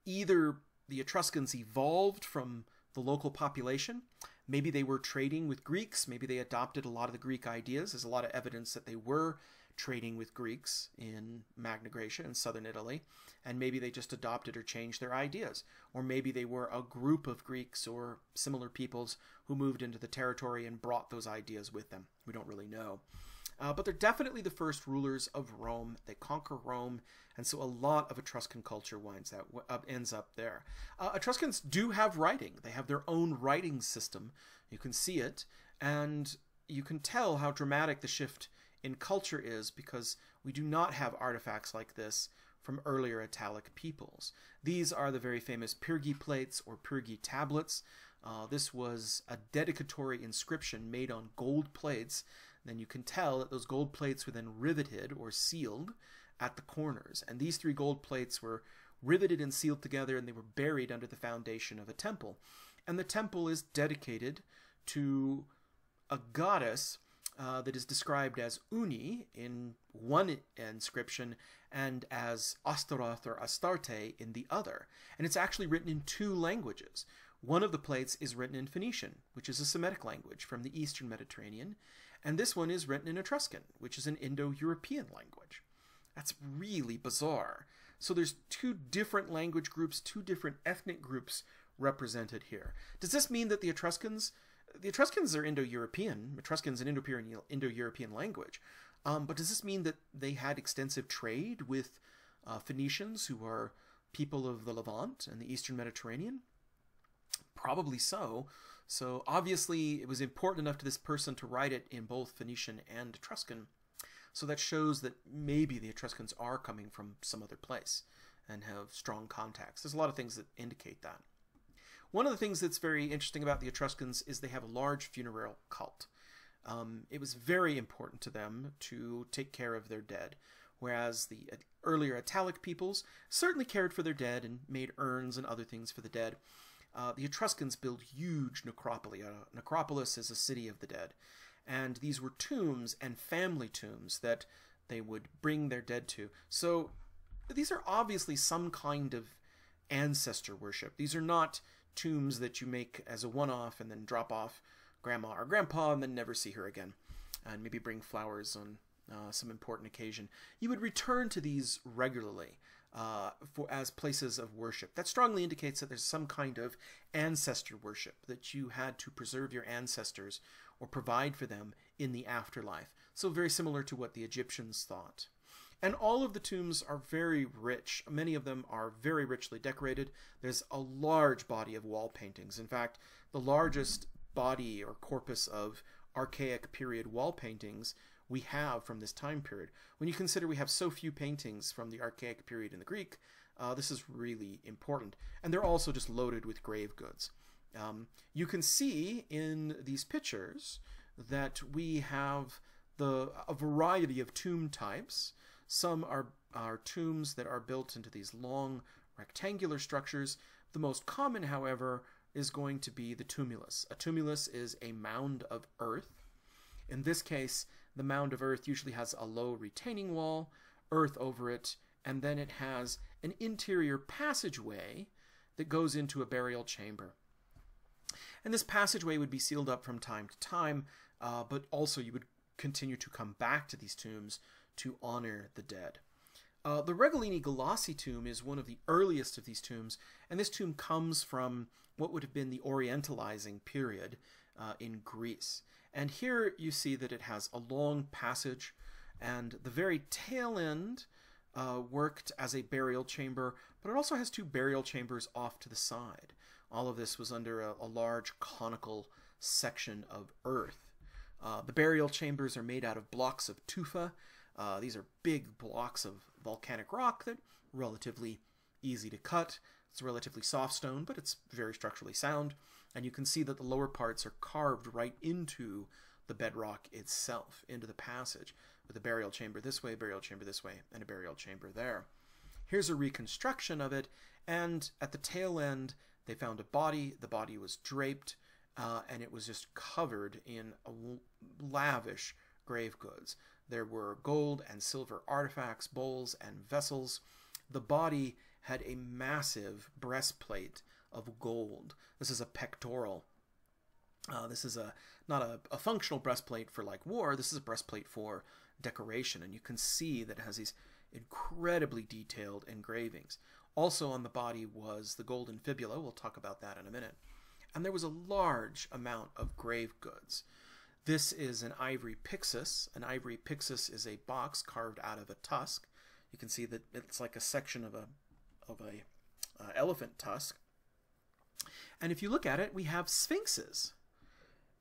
either the Etruscans evolved from the local population, maybe they were trading with Greeks, maybe they adopted a lot of the Greek ideas. There's a lot of evidence that they were trading with Greeks in Magna Graecia in southern Italy, and maybe they just adopted or changed their ideas. Or maybe they were a group of Greeks or similar peoples who moved into the territory and brought those ideas with them. We don't really know. Uh, but they're definitely the first rulers of Rome. They conquer Rome, and so a lot of Etruscan culture winds that uh, ends up there. Uh, Etruscans do have writing. They have their own writing system. You can see it, and you can tell how dramatic the shift in culture is because we do not have artifacts like this from earlier Italic peoples. These are the very famous Pyrgi plates or Pyrgi tablets. Uh, this was a dedicatory inscription made on gold plates. Then you can tell that those gold plates were then riveted or sealed at the corners. And these three gold plates were riveted and sealed together and they were buried under the foundation of a temple. And the temple is dedicated to a goddess uh, that is described as Uni in one inscription and as Astaroth or Astarte in the other. And it's actually written in two languages. One of the plates is written in Phoenician, which is a Semitic language from the eastern Mediterranean, and this one is written in Etruscan, which is an Indo-European language. That's really bizarre. So there's two different language groups, two different ethnic groups represented here. Does this mean that the Etruscans, the Etruscans are Indo-European, Etruscans an Indo-European language, um, but does this mean that they had extensive trade with uh, Phoenicians who are people of the Levant and the Eastern Mediterranean? Probably so. So obviously it was important enough to this person to write it in both Phoenician and Etruscan. So that shows that maybe the Etruscans are coming from some other place and have strong contacts. There's a lot of things that indicate that. One of the things that's very interesting about the Etruscans is they have a large funeral cult. Um, it was very important to them to take care of their dead, whereas the earlier Italic peoples certainly cared for their dead and made urns and other things for the dead. Uh, the Etruscans built huge necropoli. A necropolis is a city of the dead. And these were tombs and family tombs that they would bring their dead to. So these are obviously some kind of ancestor worship. These are not tombs that you make as a one-off and then drop off grandma or grandpa and then never see her again and maybe bring flowers on uh, some important occasion. You would return to these regularly uh, for as places of worship. That strongly indicates that there's some kind of ancestor worship that you had to preserve your ancestors or provide for them in the afterlife. So very similar to what the Egyptians thought. And all of the tombs are very rich. Many of them are very richly decorated. There's a large body of wall paintings. In fact, the largest body or corpus of archaic period wall paintings we have from this time period. When you consider we have so few paintings from the archaic period in the Greek, uh, this is really important. And they're also just loaded with grave goods. Um, you can see in these pictures that we have the a variety of tomb types. Some are, are tombs that are built into these long rectangular structures. The most common, however, is going to be the tumulus. A tumulus is a mound of earth. In this case, the mound of earth usually has a low retaining wall, earth over it, and then it has an interior passageway that goes into a burial chamber. And this passageway would be sealed up from time to time, uh, but also you would continue to come back to these tombs to honor the dead. Uh, the Regolini Galassi tomb is one of the earliest of these tombs, and this tomb comes from what would have been the Orientalizing period uh, in Greece. And here you see that it has a long passage, and the very tail end uh, worked as a burial chamber, but it also has two burial chambers off to the side. All of this was under a, a large conical section of earth. Uh, the burial chambers are made out of blocks of tufa. Uh, these are big blocks of volcanic rock that relatively easy to cut. It's relatively soft stone, but it's very structurally sound. And you can see that the lower parts are carved right into the bedrock itself, into the passage, with a burial chamber this way, burial chamber this way, and a burial chamber there. Here's a reconstruction of it, and at the tail end, they found a body. The body was draped, uh, and it was just covered in lavish grave goods. There were gold and silver artifacts, bowls, and vessels. The body had a massive breastplate of gold. This is a pectoral. Uh, this is a not a, a functional breastplate for like war. This is a breastplate for decoration, and you can see that it has these incredibly detailed engravings. Also on the body was the golden fibula. We'll talk about that in a minute. And there was a large amount of grave goods. This is an ivory pyxis. An ivory pyxis is a box carved out of a tusk. You can see that it's like a section of a of a uh, elephant tusk. And if you look at it, we have sphinxes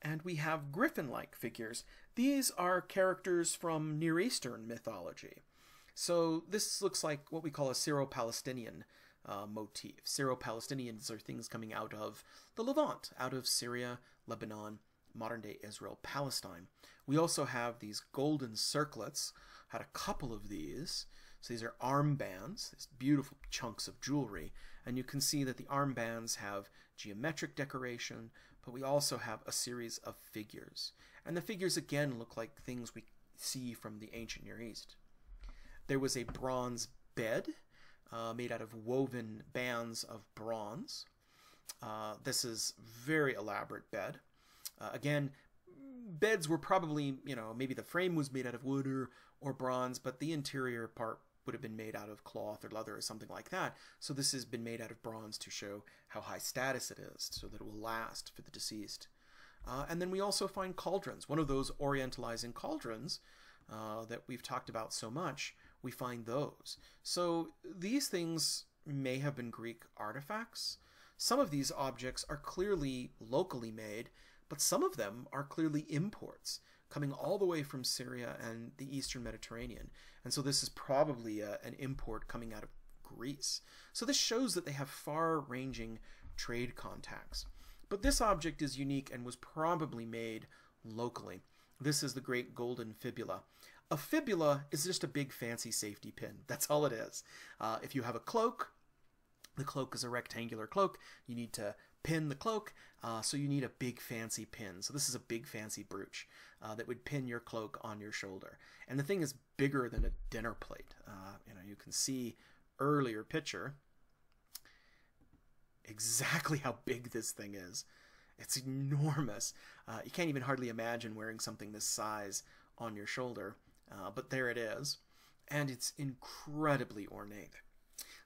and we have griffin-like figures. These are characters from Near Eastern mythology. So this looks like what we call a Syro-Palestinian uh, motif. Syro-Palestinians are things coming out of the Levant, out of Syria, Lebanon, modern-day Israel, Palestine. We also have these golden circlets, had a couple of these. So these are armbands, these beautiful chunks of jewelry, and you can see that the armbands have geometric decoration, but we also have a series of figures. And the figures again look like things we see from the ancient Near East. There was a bronze bed uh, made out of woven bands of bronze. Uh, this is very elaborate bed. Uh, again, beds were probably, you know, maybe the frame was made out of wood or, or bronze, but the interior part would have been made out of cloth or leather or something like that. So this has been made out of bronze to show how high status it is, so that it will last for the deceased. Uh, and then we also find cauldrons. One of those orientalizing cauldrons uh, that we've talked about so much, we find those. So these things may have been Greek artifacts. Some of these objects are clearly locally made, but some of them are clearly imports coming all the way from Syria and the eastern Mediterranean. And so this is probably a, an import coming out of Greece. So this shows that they have far-ranging trade contacts. But this object is unique and was probably made locally. This is the great golden fibula. A fibula is just a big fancy safety pin. That's all it is. Uh, if you have a cloak, the cloak is a rectangular cloak. You need to pin the cloak, uh, so you need a big fancy pin. So this is a big fancy brooch uh, that would pin your cloak on your shoulder. And the thing is bigger than a dinner plate. Uh, you know, you can see earlier picture exactly how big this thing is. It's enormous. Uh, you can't even hardly imagine wearing something this size on your shoulder, uh, but there it is. And it's incredibly ornate.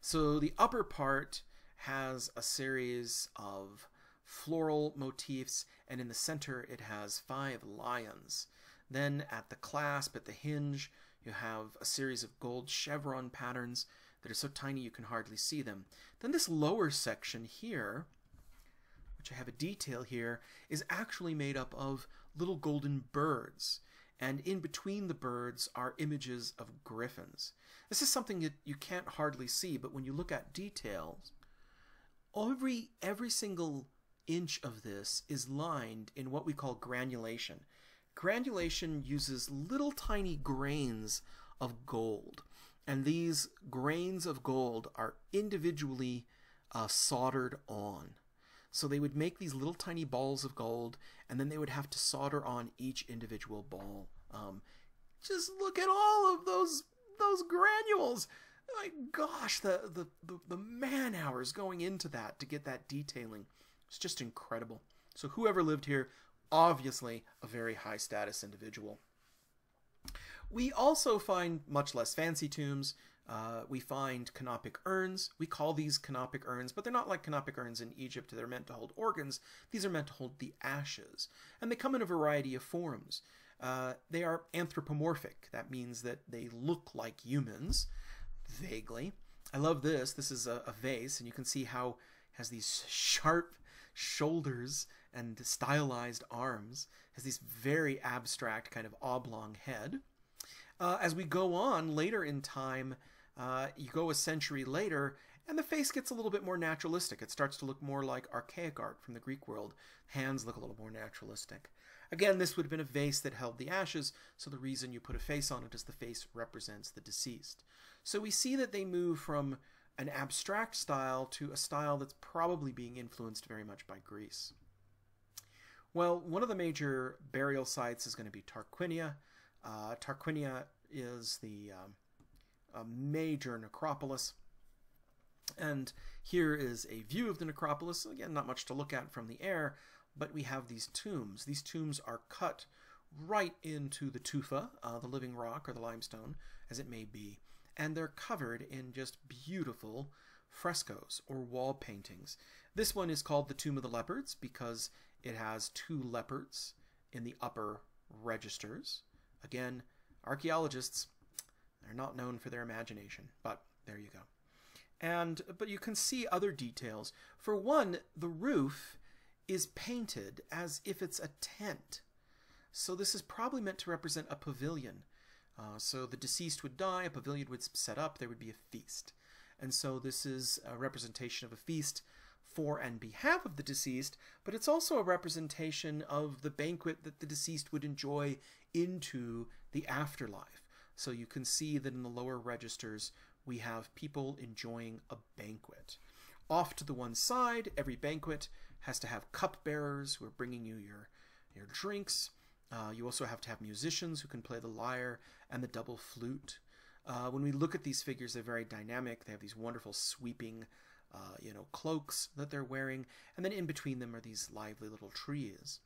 So the upper part has a series of floral motifs, and in the center it has five lions. Then at the clasp, at the hinge, you have a series of gold chevron patterns that are so tiny you can hardly see them. Then this lower section here, which I have a detail here, is actually made up of little golden birds. And in between the birds are images of griffins. This is something that you can't hardly see, but when you look at details, every, every single inch of this is lined in what we call granulation. Granulation uses little tiny grains of gold. And these grains of gold are individually uh, soldered on. So they would make these little tiny balls of gold, and then they would have to solder on each individual ball. Um, just look at all of those those granules. My gosh, the, the, the, the man hours going into that to get that detailing. It's just incredible. So whoever lived here, obviously a very high status individual. We also find much less fancy tombs. Uh, we find canopic urns. We call these canopic urns, but they're not like canopic urns in Egypt. They're meant to hold organs. These are meant to hold the ashes. And they come in a variety of forms. Uh, they are anthropomorphic. That means that they look like humans, vaguely. I love this. This is a, a vase, and you can see how has these sharp shoulders and stylized arms, has this very abstract kind of oblong head. Uh, as we go on later in time, uh, you go a century later, and the face gets a little bit more naturalistic. It starts to look more like archaic art from the Greek world. Hands look a little more naturalistic. Again, this would have been a vase that held the ashes, so the reason you put a face on it is the face represents the deceased. So we see that they move from an abstract style to a style that's probably being influenced very much by Greece. Well, one of the major burial sites is going to be Tarquinia. Uh, Tarquinia is the um, a major necropolis. And here is a view of the necropolis. Again, not much to look at from the air, but we have these tombs. These tombs are cut right into the tufa, uh, the living rock or the limestone, as it may be, and they're covered in just beautiful frescoes or wall paintings. This one is called the Tomb of the Leopards because it has two leopards in the upper registers. Again, archaeologists, they're not known for their imagination, but there you go. And but you can see other details. For one, the roof is painted as if it's a tent. So this is probably meant to represent a pavilion. Uh, so the deceased would die, a pavilion would set up, there would be a feast. And so this is a representation of a feast for and behalf of the deceased, but it's also a representation of the banquet that the deceased would enjoy into the afterlife. So you can see that in the lower registers, we have people enjoying a banquet. Off to the one side, every banquet has to have cupbearers who are bringing you your, your drinks. Uh, you also have to have musicians who can play the lyre and the double flute. Uh, when we look at these figures, they're very dynamic. They have these wonderful sweeping, uh, you know, cloaks that they're wearing, and then in between them are these lively little trees.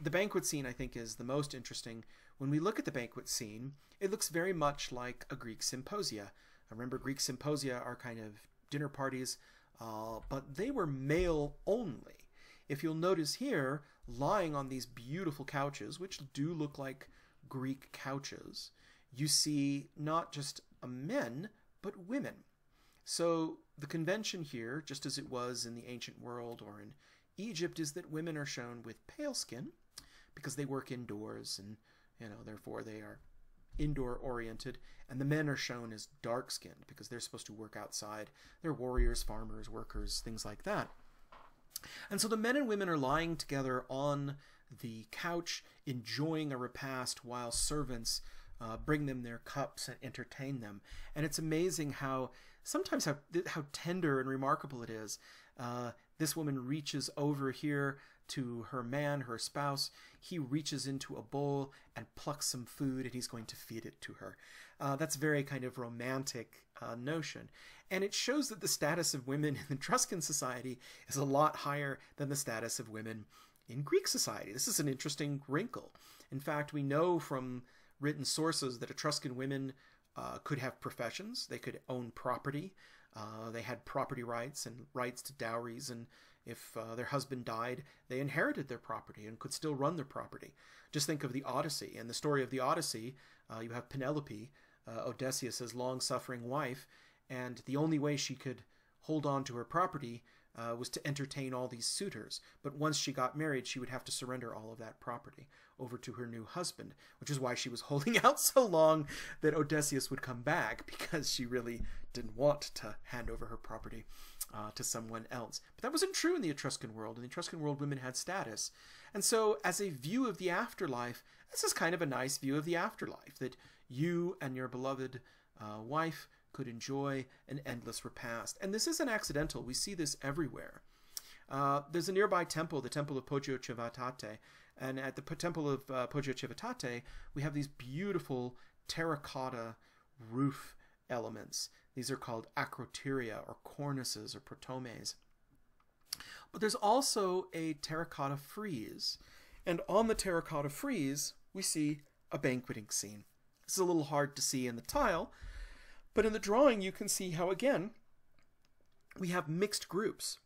The banquet scene, I think, is the most interesting. When we look at the banquet scene, it looks very much like a Greek symposia. I Remember, Greek symposia are kind of dinner parties, uh, but they were male only. If you'll notice here, lying on these beautiful couches, which do look like Greek couches, you see not just men, but women. So the convention here, just as it was in the ancient world or in Egypt, is that women are shown with pale skin because they work indoors and, you know, therefore they are indoor oriented, and the men are shown as dark skinned because they're supposed to work outside. They're warriors, farmers, workers, things like that. And so the men and women are lying together on the couch, enjoying a repast while servants uh, bring them their cups and entertain them. And it's amazing how sometimes how how tender and remarkable it is. Uh, this woman reaches over here to her man, her spouse. He reaches into a bowl and plucks some food, and he's going to feed it to her. Uh, that's very kind of romantic uh, notion. And it shows that the status of women in Etruscan society is a lot higher than the status of women in Greek society. This is an interesting wrinkle. In fact, we know from written sources that Etruscan women uh, could have professions, they could own property, uh, they had property rights and rights to dowries, and if uh, their husband died, they inherited their property and could still run their property. Just think of the Odyssey. In the story of the Odyssey, uh, you have Penelope, uh, Odysseus' long suffering wife, and the only way she could hold on to her property uh, was to entertain all these suitors. But once she got married, she would have to surrender all of that property over to her new husband, which is why she was holding out so long that Odysseus would come back because she really didn't want to hand over her property uh, to someone else. But that wasn't true in the Etruscan world. In the Etruscan world, women had status. And so, as a view of the afterlife, this is kind of a nice view of the afterlife that you and your beloved uh, wife could enjoy an endless repast. And this isn't accidental. We see this everywhere. Uh, there's a nearby temple, the Temple of Poggio Civitate, and at the Temple of uh, Poggio Civitate, we have these beautiful terracotta roof elements. These are called acroteria or cornices or protomes. But there's also a terracotta frieze, and on the terracotta frieze, we see a banqueting scene. This is a little hard to see in the tile, but in the drawing, you can see how, again, we have mixed groups.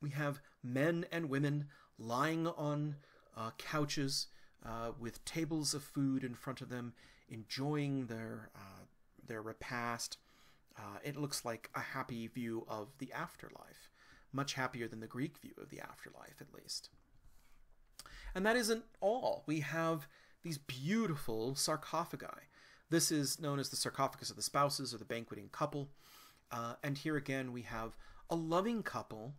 We have men and women lying on uh, couches uh, with tables of food in front of them, enjoying their, uh, their repast. Uh, it looks like a happy view of the afterlife, much happier than the Greek view of the afterlife, at least. And that isn't all. We have these beautiful sarcophagi. This is known as the sarcophagus of the spouses or the banqueting couple. Uh, and here again we have a loving couple.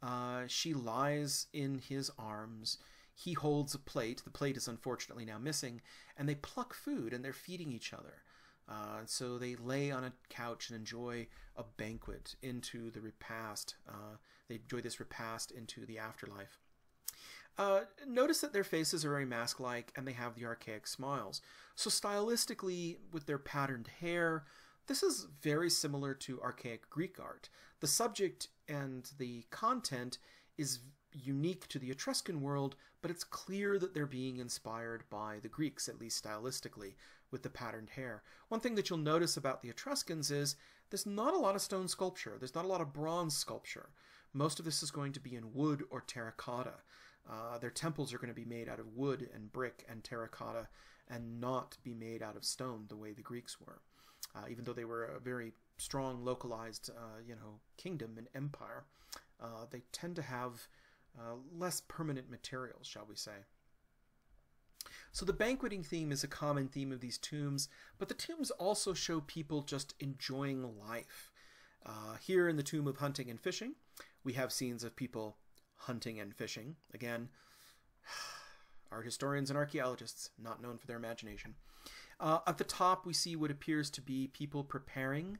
Uh, she lies in his arms. He holds a plate. The plate is unfortunately now missing. And they pluck food and they're feeding each other. Uh, so they lay on a couch and enjoy a banquet into the repast. Uh, they enjoy this repast into the afterlife. Uh, notice that their faces are very mask-like and they have the archaic smiles. So stylistically, with their patterned hair, this is very similar to archaic Greek art. The subject and the content is unique to the Etruscan world, but it's clear that they're being inspired by the Greeks, at least stylistically, with the patterned hair. One thing that you'll notice about the Etruscans is there's not a lot of stone sculpture. There's not a lot of bronze sculpture. Most of this is going to be in wood or terracotta. Uh, their temples are going to be made out of wood and brick and terracotta and not be made out of stone the way the Greeks were. Uh, even though they were a very strong, localized, uh, you know, kingdom and empire, uh, they tend to have uh, less permanent materials, shall we say. So the banqueting theme is a common theme of these tombs, but the tombs also show people just enjoying life. Here in the tomb of hunting and fishing, we have scenes of people hunting and fishing. Again, art historians and archaeologists, not known for their imagination. Uh, at the top, we see what appears to be people preparing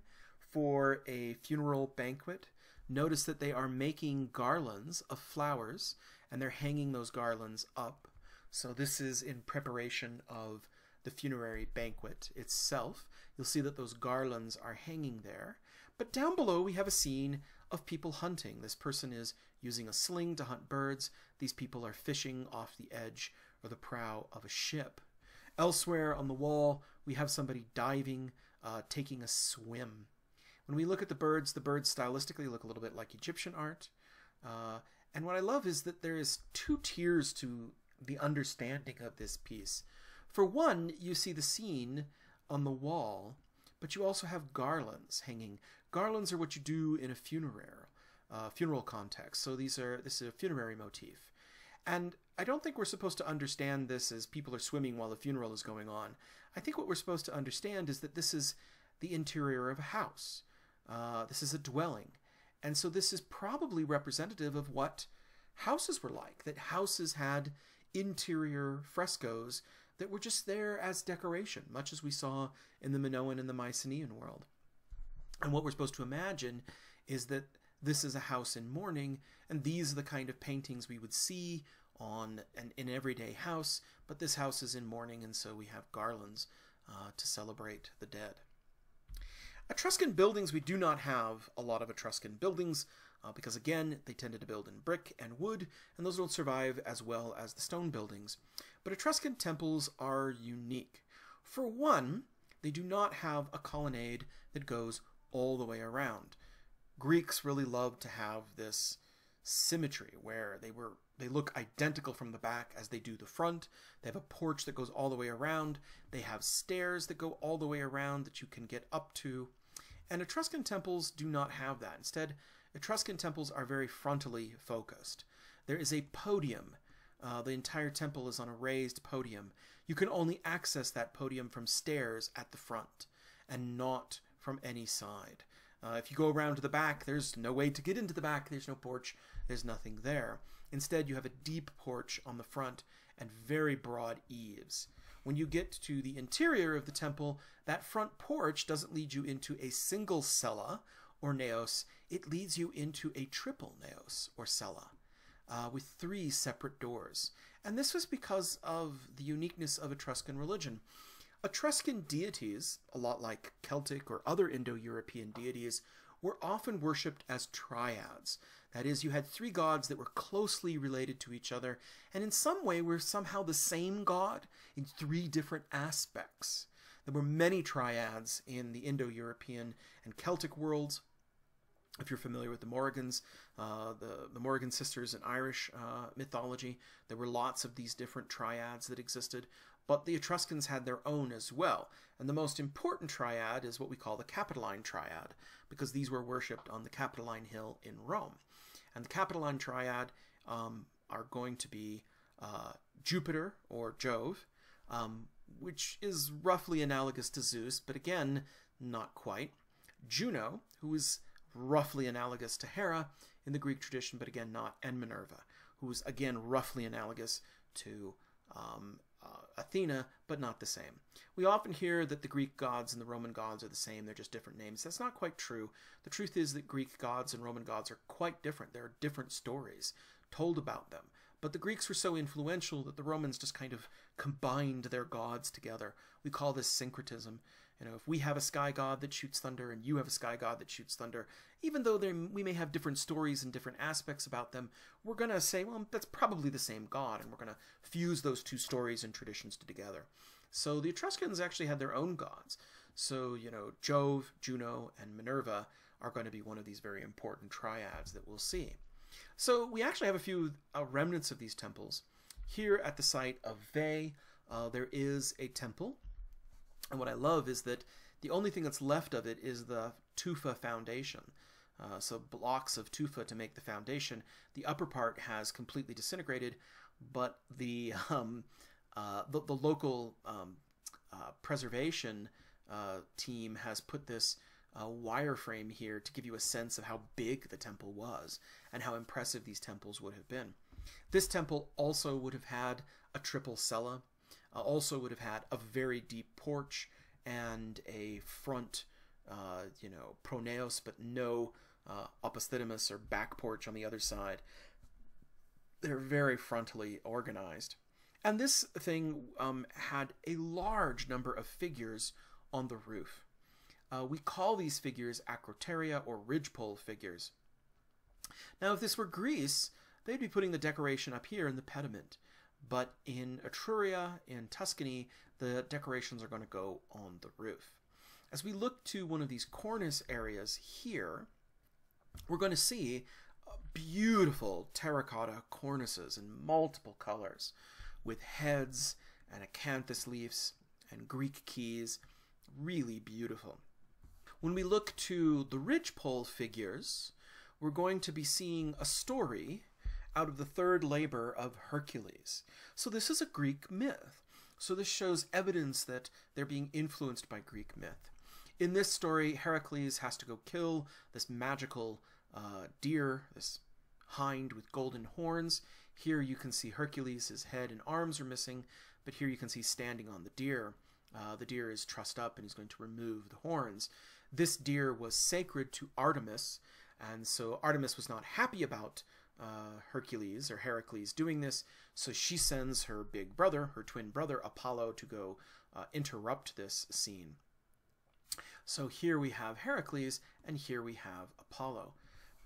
for a funeral banquet. Notice that they are making garlands of flowers and they're hanging those garlands up. So this is in preparation of the funerary banquet itself. You'll see that those garlands are hanging there. But down below we have a scene of people hunting. This person is using a sling to hunt birds. These people are fishing off the edge or the prow of a ship. Elsewhere on the wall we have somebody diving, uh, taking a swim. When we look at the birds, the birds stylistically look a little bit like Egyptian art. Uh, and what I love is that there is two tiers to the understanding of this piece. For one, you see the scene on the wall, but you also have garlands hanging. Garlands are what you do in a funeral, uh, funeral context. So these are this is a funerary motif, and I don't think we're supposed to understand this as people are swimming while the funeral is going on. I think what we're supposed to understand is that this is the interior of a house. Uh, this is a dwelling, and so this is probably representative of what houses were like. That houses had interior frescoes that were just there as decoration, much as we saw in the Minoan and the Mycenaean world. And what we're supposed to imagine is that this is a house in mourning, and these are the kind of paintings we would see on an, an everyday house, but this house is in mourning, and so we have garlands uh, to celebrate the dead. Etruscan buildings, we do not have a lot of Etruscan buildings uh, because again, they tended to build in brick and wood, and those don't survive as well as the stone buildings. But Etruscan temples are unique. For one, they do not have a colonnade that goes all the way around. Greeks really loved to have this symmetry where they were they look identical from the back as they do the front. They have a porch that goes all the way around. They have stairs that go all the way around that you can get up to. And Etruscan temples do not have that. Instead, Etruscan temples are very frontally focused. There is a podium. Uh, the entire temple is on a raised podium. You can only access that podium from stairs at the front and not from any side. Uh, if you go around to the back, there's no way to get into the back. There's no porch. There's nothing there. Instead, you have a deep porch on the front and very broad eaves. When you get to the interior of the temple, that front porch doesn't lead you into a single cella or naos, it leads you into a triple naos or cella uh, with three separate doors. And this was because of the uniqueness of Etruscan religion. Etruscan deities, a lot like Celtic or other Indo European deities, were often worshipped as triads. That is, you had three gods that were closely related to each other, and in some way were somehow the same god in three different aspects. There were many triads in the Indo European and Celtic worlds, if you're familiar with the Morrigans, uh, the, the Morrigan sisters in Irish uh, mythology, there were lots of these different triads that existed, but the Etruscans had their own as well. And the most important triad is what we call the Capitoline triad, because these were worshipped on the Capitoline Hill in Rome. And the Capitoline triad um, are going to be uh, Jupiter or Jove, um, which is roughly analogous to Zeus, but again, not quite. Juno, who is roughly analogous to Hera in the Greek tradition, but again not, and Minerva, who's again roughly analogous to um, Athena, but not the same. We often hear that the Greek gods and the Roman gods are the same, they're just different names. That's not quite true. The truth is that Greek gods and Roman gods are quite different. There are different stories told about them. But the Greeks were so influential that the Romans just kind of combined their gods together. We call this syncretism. You know, if we have a sky god that shoots thunder and you have a sky god that shoots thunder, even though we may have different stories and different aspects about them, we're going to say, well, that's probably the same god, and we're going to fuse those two stories and traditions together. So the Etruscans actually had their own gods. So, you know, Jove, Juno, and Minerva are going to be one of these very important triads that we'll see. So we actually have a few uh, remnants of these temples. Here at the site of Veii, uh, there is a temple and what I love is that the only thing that's left of it is the tufa foundation. Uh, so blocks of tufa to make the foundation. The upper part has completely disintegrated, but the um, uh, the, the local um, uh, preservation uh, team has put this uh, wireframe here to give you a sense of how big the temple was and how impressive these temples would have been. This temple also would have had a triple cella, uh, also would have had a very deep porch and a front, uh, you know, pronaos, but no uh, or back porch on the other side. They're very frontally organized. And this thing um, had a large number of figures on the roof. Uh, we call these figures acroteria or ridgepole figures. Now, if this were Greece, they'd be putting the decoration up here in the pediment. But in Etruria, in Tuscany, the decorations are going to go on the roof. As we look to one of these cornice areas here, we're going to see uh, beautiful terracotta cornices in multiple colors with heads and acanthus leaves and Greek keys. Really beautiful. When we look to the ridgepole figures, we're going to be seeing a story out of the third labor of Hercules. So this is a Greek myth. So this shows evidence that they're being influenced by Greek myth. In this story, Heracles has to go kill this magical uh, deer, this hind with golden horns. Here you can see Hercules, his head and arms are missing, but here you can see standing on the deer. Uh, the deer is trussed up and he's going to remove the horns. This deer was sacred to Artemis, and so Artemis was not happy about uh, Hercules or Heracles doing this, so she sends her big brother, her twin brother Apollo, to go uh, interrupt this scene. So here we have Heracles, and here we have Apollo.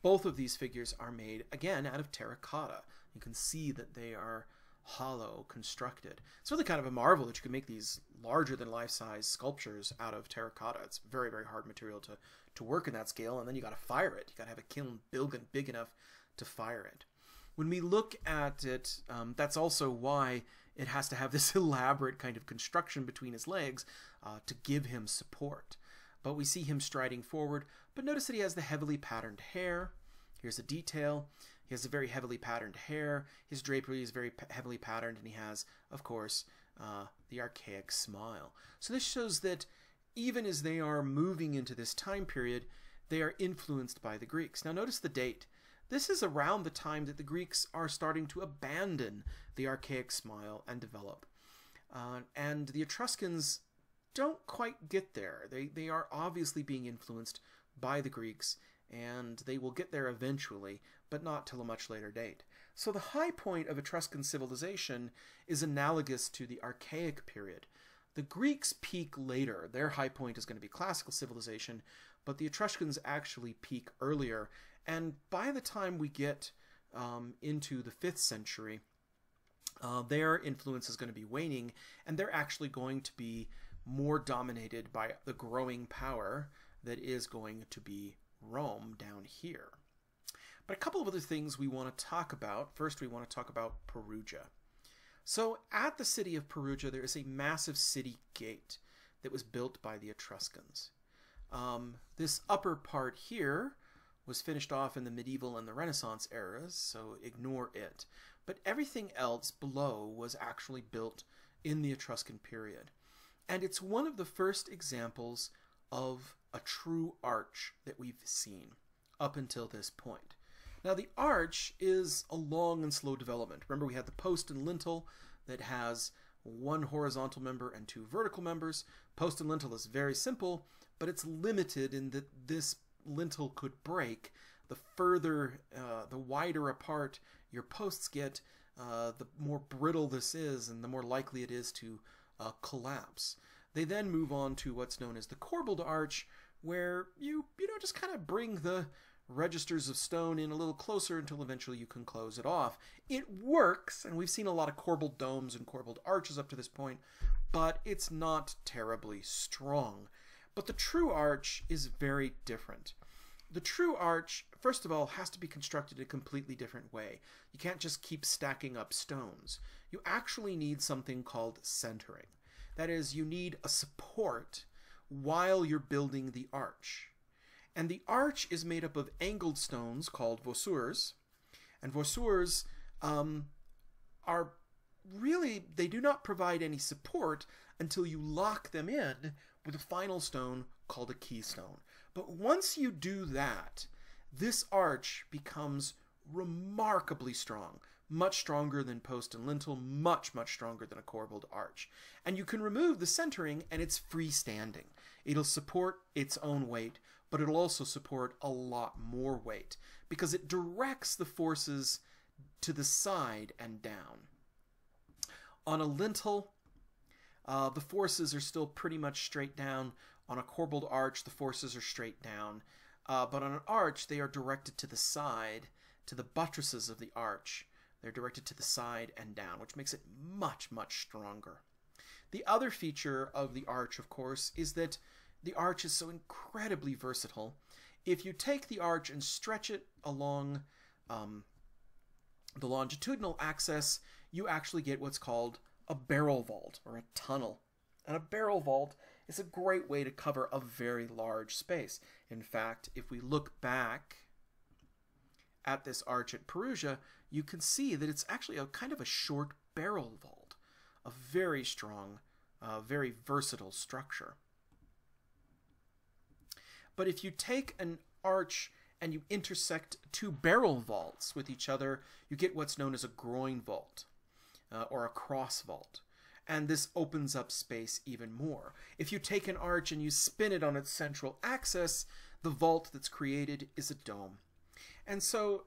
Both of these figures are made, again, out of terracotta. You can see that they are hollow, constructed. It's really kind of a marvel that you can make these larger than life-size sculptures out of terracotta. It's very, very hard material to, to work in that scale, and then you got to fire it. You got to have a kiln big, big enough to fire it. When we look at it, um, that's also why it has to have this elaborate kind of construction between his legs uh, to give him support. But we see him striding forward, but notice that he has the heavily patterned hair. Here's a detail. He has a very heavily patterned hair. His drapery is very heavily patterned, and he has, of course, uh, the archaic smile. So this shows that even as they are moving into this time period, they are influenced by the Greeks. Now notice the date. This is around the time that the Greeks are starting to abandon the archaic smile and develop. Uh, and the Etruscans don't quite get there. They, they are obviously being influenced by the Greeks, and they will get there eventually, but not till a much later date. So the high point of Etruscan civilization is analogous to the Archaic period. The Greeks peak later. Their high point is going to be classical civilization, but the Etruscans actually peak earlier. And by the time we get um, into the 5th century, uh, their influence is going to be waning, and they're actually going to be more dominated by the growing power that is going to be Rome down here. But a couple of other things we want to talk about. First, we want to talk about Perugia. So, at the city of Perugia, there is a massive city gate that was built by the Etruscans. Um, this upper part here was finished off in the medieval and the Renaissance eras, so ignore it. But everything else below was actually built in the Etruscan period. And it's one of the first examples of a true arch that we've seen up until this point. Now the arch is a long and slow development. Remember we had the post and lintel that has one horizontal member and two vertical members. Post and lintel is very simple, but it's limited in that this lintel could break. The further, uh, the wider apart your posts get, uh, the more brittle this is and the more likely it is to uh, collapse. They then move on to what's known as the corbelled arch, where you, you know, just kind of bring the registers of stone in a little closer until eventually you can close it off. It works, and we've seen a lot of corbelled domes and corbelled arches up to this point, but it's not terribly strong. But the true arch is very different. The true arch, first of all, has to be constructed a completely different way. You can't just keep stacking up stones. You actually need something called centering. That is, you need a support while you're building the arch. And the arch is made up of angled stones called voussoirs. And voussoirs um, are really they do not provide any support until you lock them in with a final stone called a keystone. But once you do that, this arch becomes remarkably strong, much stronger than post and lintel, much, much stronger than a corbelled arch. And you can remove the centering and it's freestanding. It'll support its own weight, but it'll also support a lot more weight because it directs the forces to the side and down. On a lintel, uh, the forces are still pretty much straight down. On a corbelled arch, the forces are straight down. Uh, but on an arch, they are directed to the side, to the buttresses of the arch. They're directed to the side and down, which makes it much, much stronger. The other feature of the arch, of course, is that the arch is so incredibly versatile. If you take the arch and stretch it along um, the longitudinal axis, you actually get what's called a barrel vault or a tunnel. And a barrel vault is a great way to cover a very large space. In fact, if we look back at this arch at Perugia, you can see that it's actually a kind of a short barrel vault, a very strong, uh, very versatile structure. But if you take an arch and you intersect two barrel vaults with each other, you get what's known as a groin vault uh, or a cross vault. And this opens up space even more. If you take an arch and you spin it on its central axis, the vault that's created is a dome. And so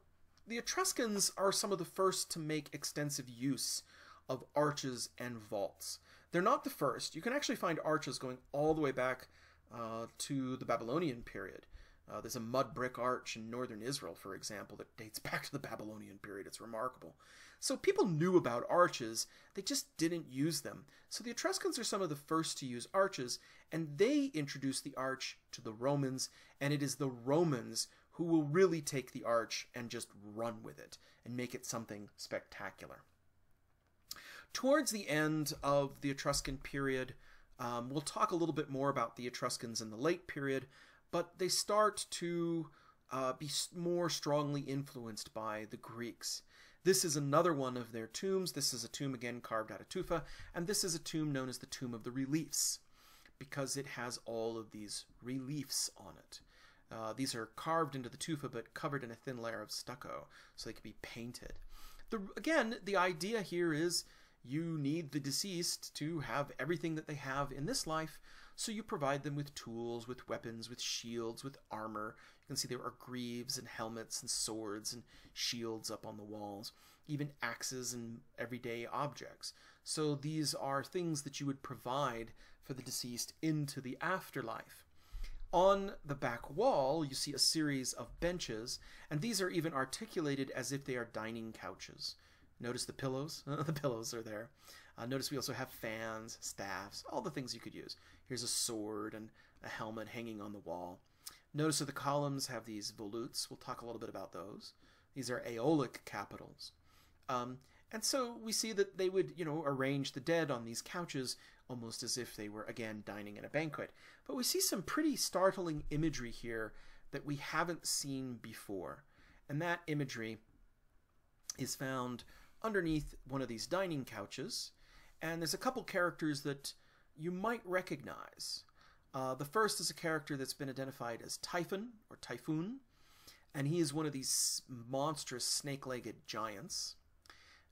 the Etruscans are some of the first to make extensive use of arches and vaults. They're not the first. You can actually find arches going all the way back uh, to the Babylonian period. Uh, there's a mud brick arch in northern Israel, for example, that dates back to the Babylonian period. It's remarkable. So people knew about arches, they just didn't use them. So the Etruscans are some of the first to use arches, and they introduced the arch to the Romans, and it is the Romans who will really take the arch and just run with it and make it something spectacular. Towards the end of the Etruscan period, um, we'll talk a little bit more about the Etruscans in the late period, but they start to uh, be more strongly influenced by the Greeks. This is another one of their tombs. This is a tomb again carved out of tufa, and this is a tomb known as the Tomb of the Reliefs because it has all of these reliefs on it. Uh, these are carved into the tufa but covered in a thin layer of stucco so they can be painted. The, again, the idea here is you need the deceased to have everything that they have in this life, so you provide them with tools, with weapons, with shields, with armor. You can see there are greaves and helmets and swords and shields up on the walls, even axes and everyday objects. So these are things that you would provide for the deceased into the afterlife. On the back wall, you see a series of benches, and these are even articulated as if they are dining couches. Notice the pillows. the pillows are there. Uh, notice we also have fans, staffs, all the things you could use. Here's a sword and a helmet hanging on the wall. Notice that the columns have these volutes. We'll talk a little bit about those. These are Aeolic capitals. Um, and so we see that they would, you know, arrange the dead on these couches almost as if they were, again, dining at a banquet. But we see some pretty startling imagery here that we haven't seen before. And that imagery is found underneath one of these dining couches, and there's a couple characters that you might recognize. Uh, the first is a character that's been identified as Typhon, or Typhoon, and he is one of these monstrous snake-legged giants.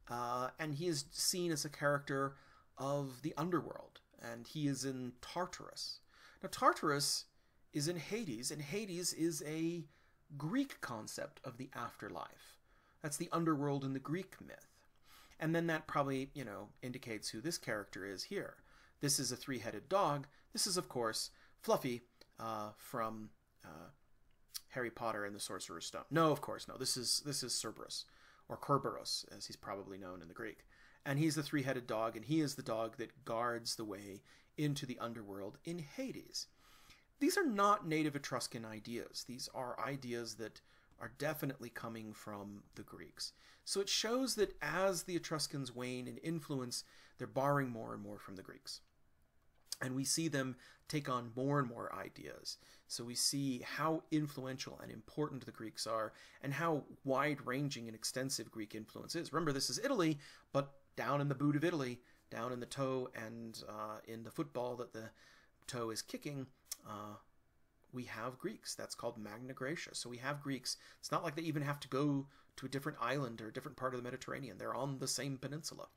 Uh, and he is seen as a character of the underworld, and he is in Tartarus. Now, Tartarus is in Hades, and Hades is a Greek concept of the afterlife. That's the underworld in the Greek myth. And then that probably, you know, indicates who this character is here. This is a three-headed dog. This is, of course, Fluffy uh, from uh, Harry Potter and the Sorcerer's Stone. No, of course, no. This is this is Cerberus, or Kerberos, as he's probably known in the Greek. And he's the three-headed dog, and he is the dog that guards the way into the underworld in Hades. These are not native Etruscan ideas. These are ideas that are definitely coming from the Greeks. So it shows that as the Etruscans wane in influence, they're borrowing more and more from the Greeks. And we see them take on more and more ideas. So we see how influential and important the Greeks are and how wide ranging and extensive Greek influence is. Remember, this is Italy, but down in the boot of Italy, down in the toe and uh, in the football that the toe is kicking, uh, we have Greeks. That's called Magna Graecia. So we have Greeks. It's not like they even have to go to a different island or a different part of the Mediterranean. They're on the same peninsula.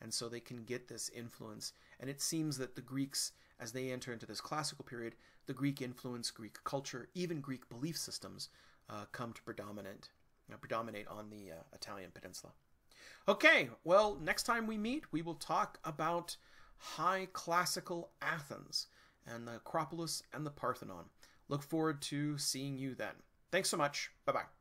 And so they can get this influence. And it seems that the Greeks, as they enter into this classical period, the Greek influence, Greek culture, even Greek belief systems uh, come to predominate, uh, predominate on the uh, Italian peninsula. Okay, well, next time we meet, we will talk about high classical Athens and the Acropolis and the Parthenon. Look forward to seeing you then. Thanks so much. Bye bye.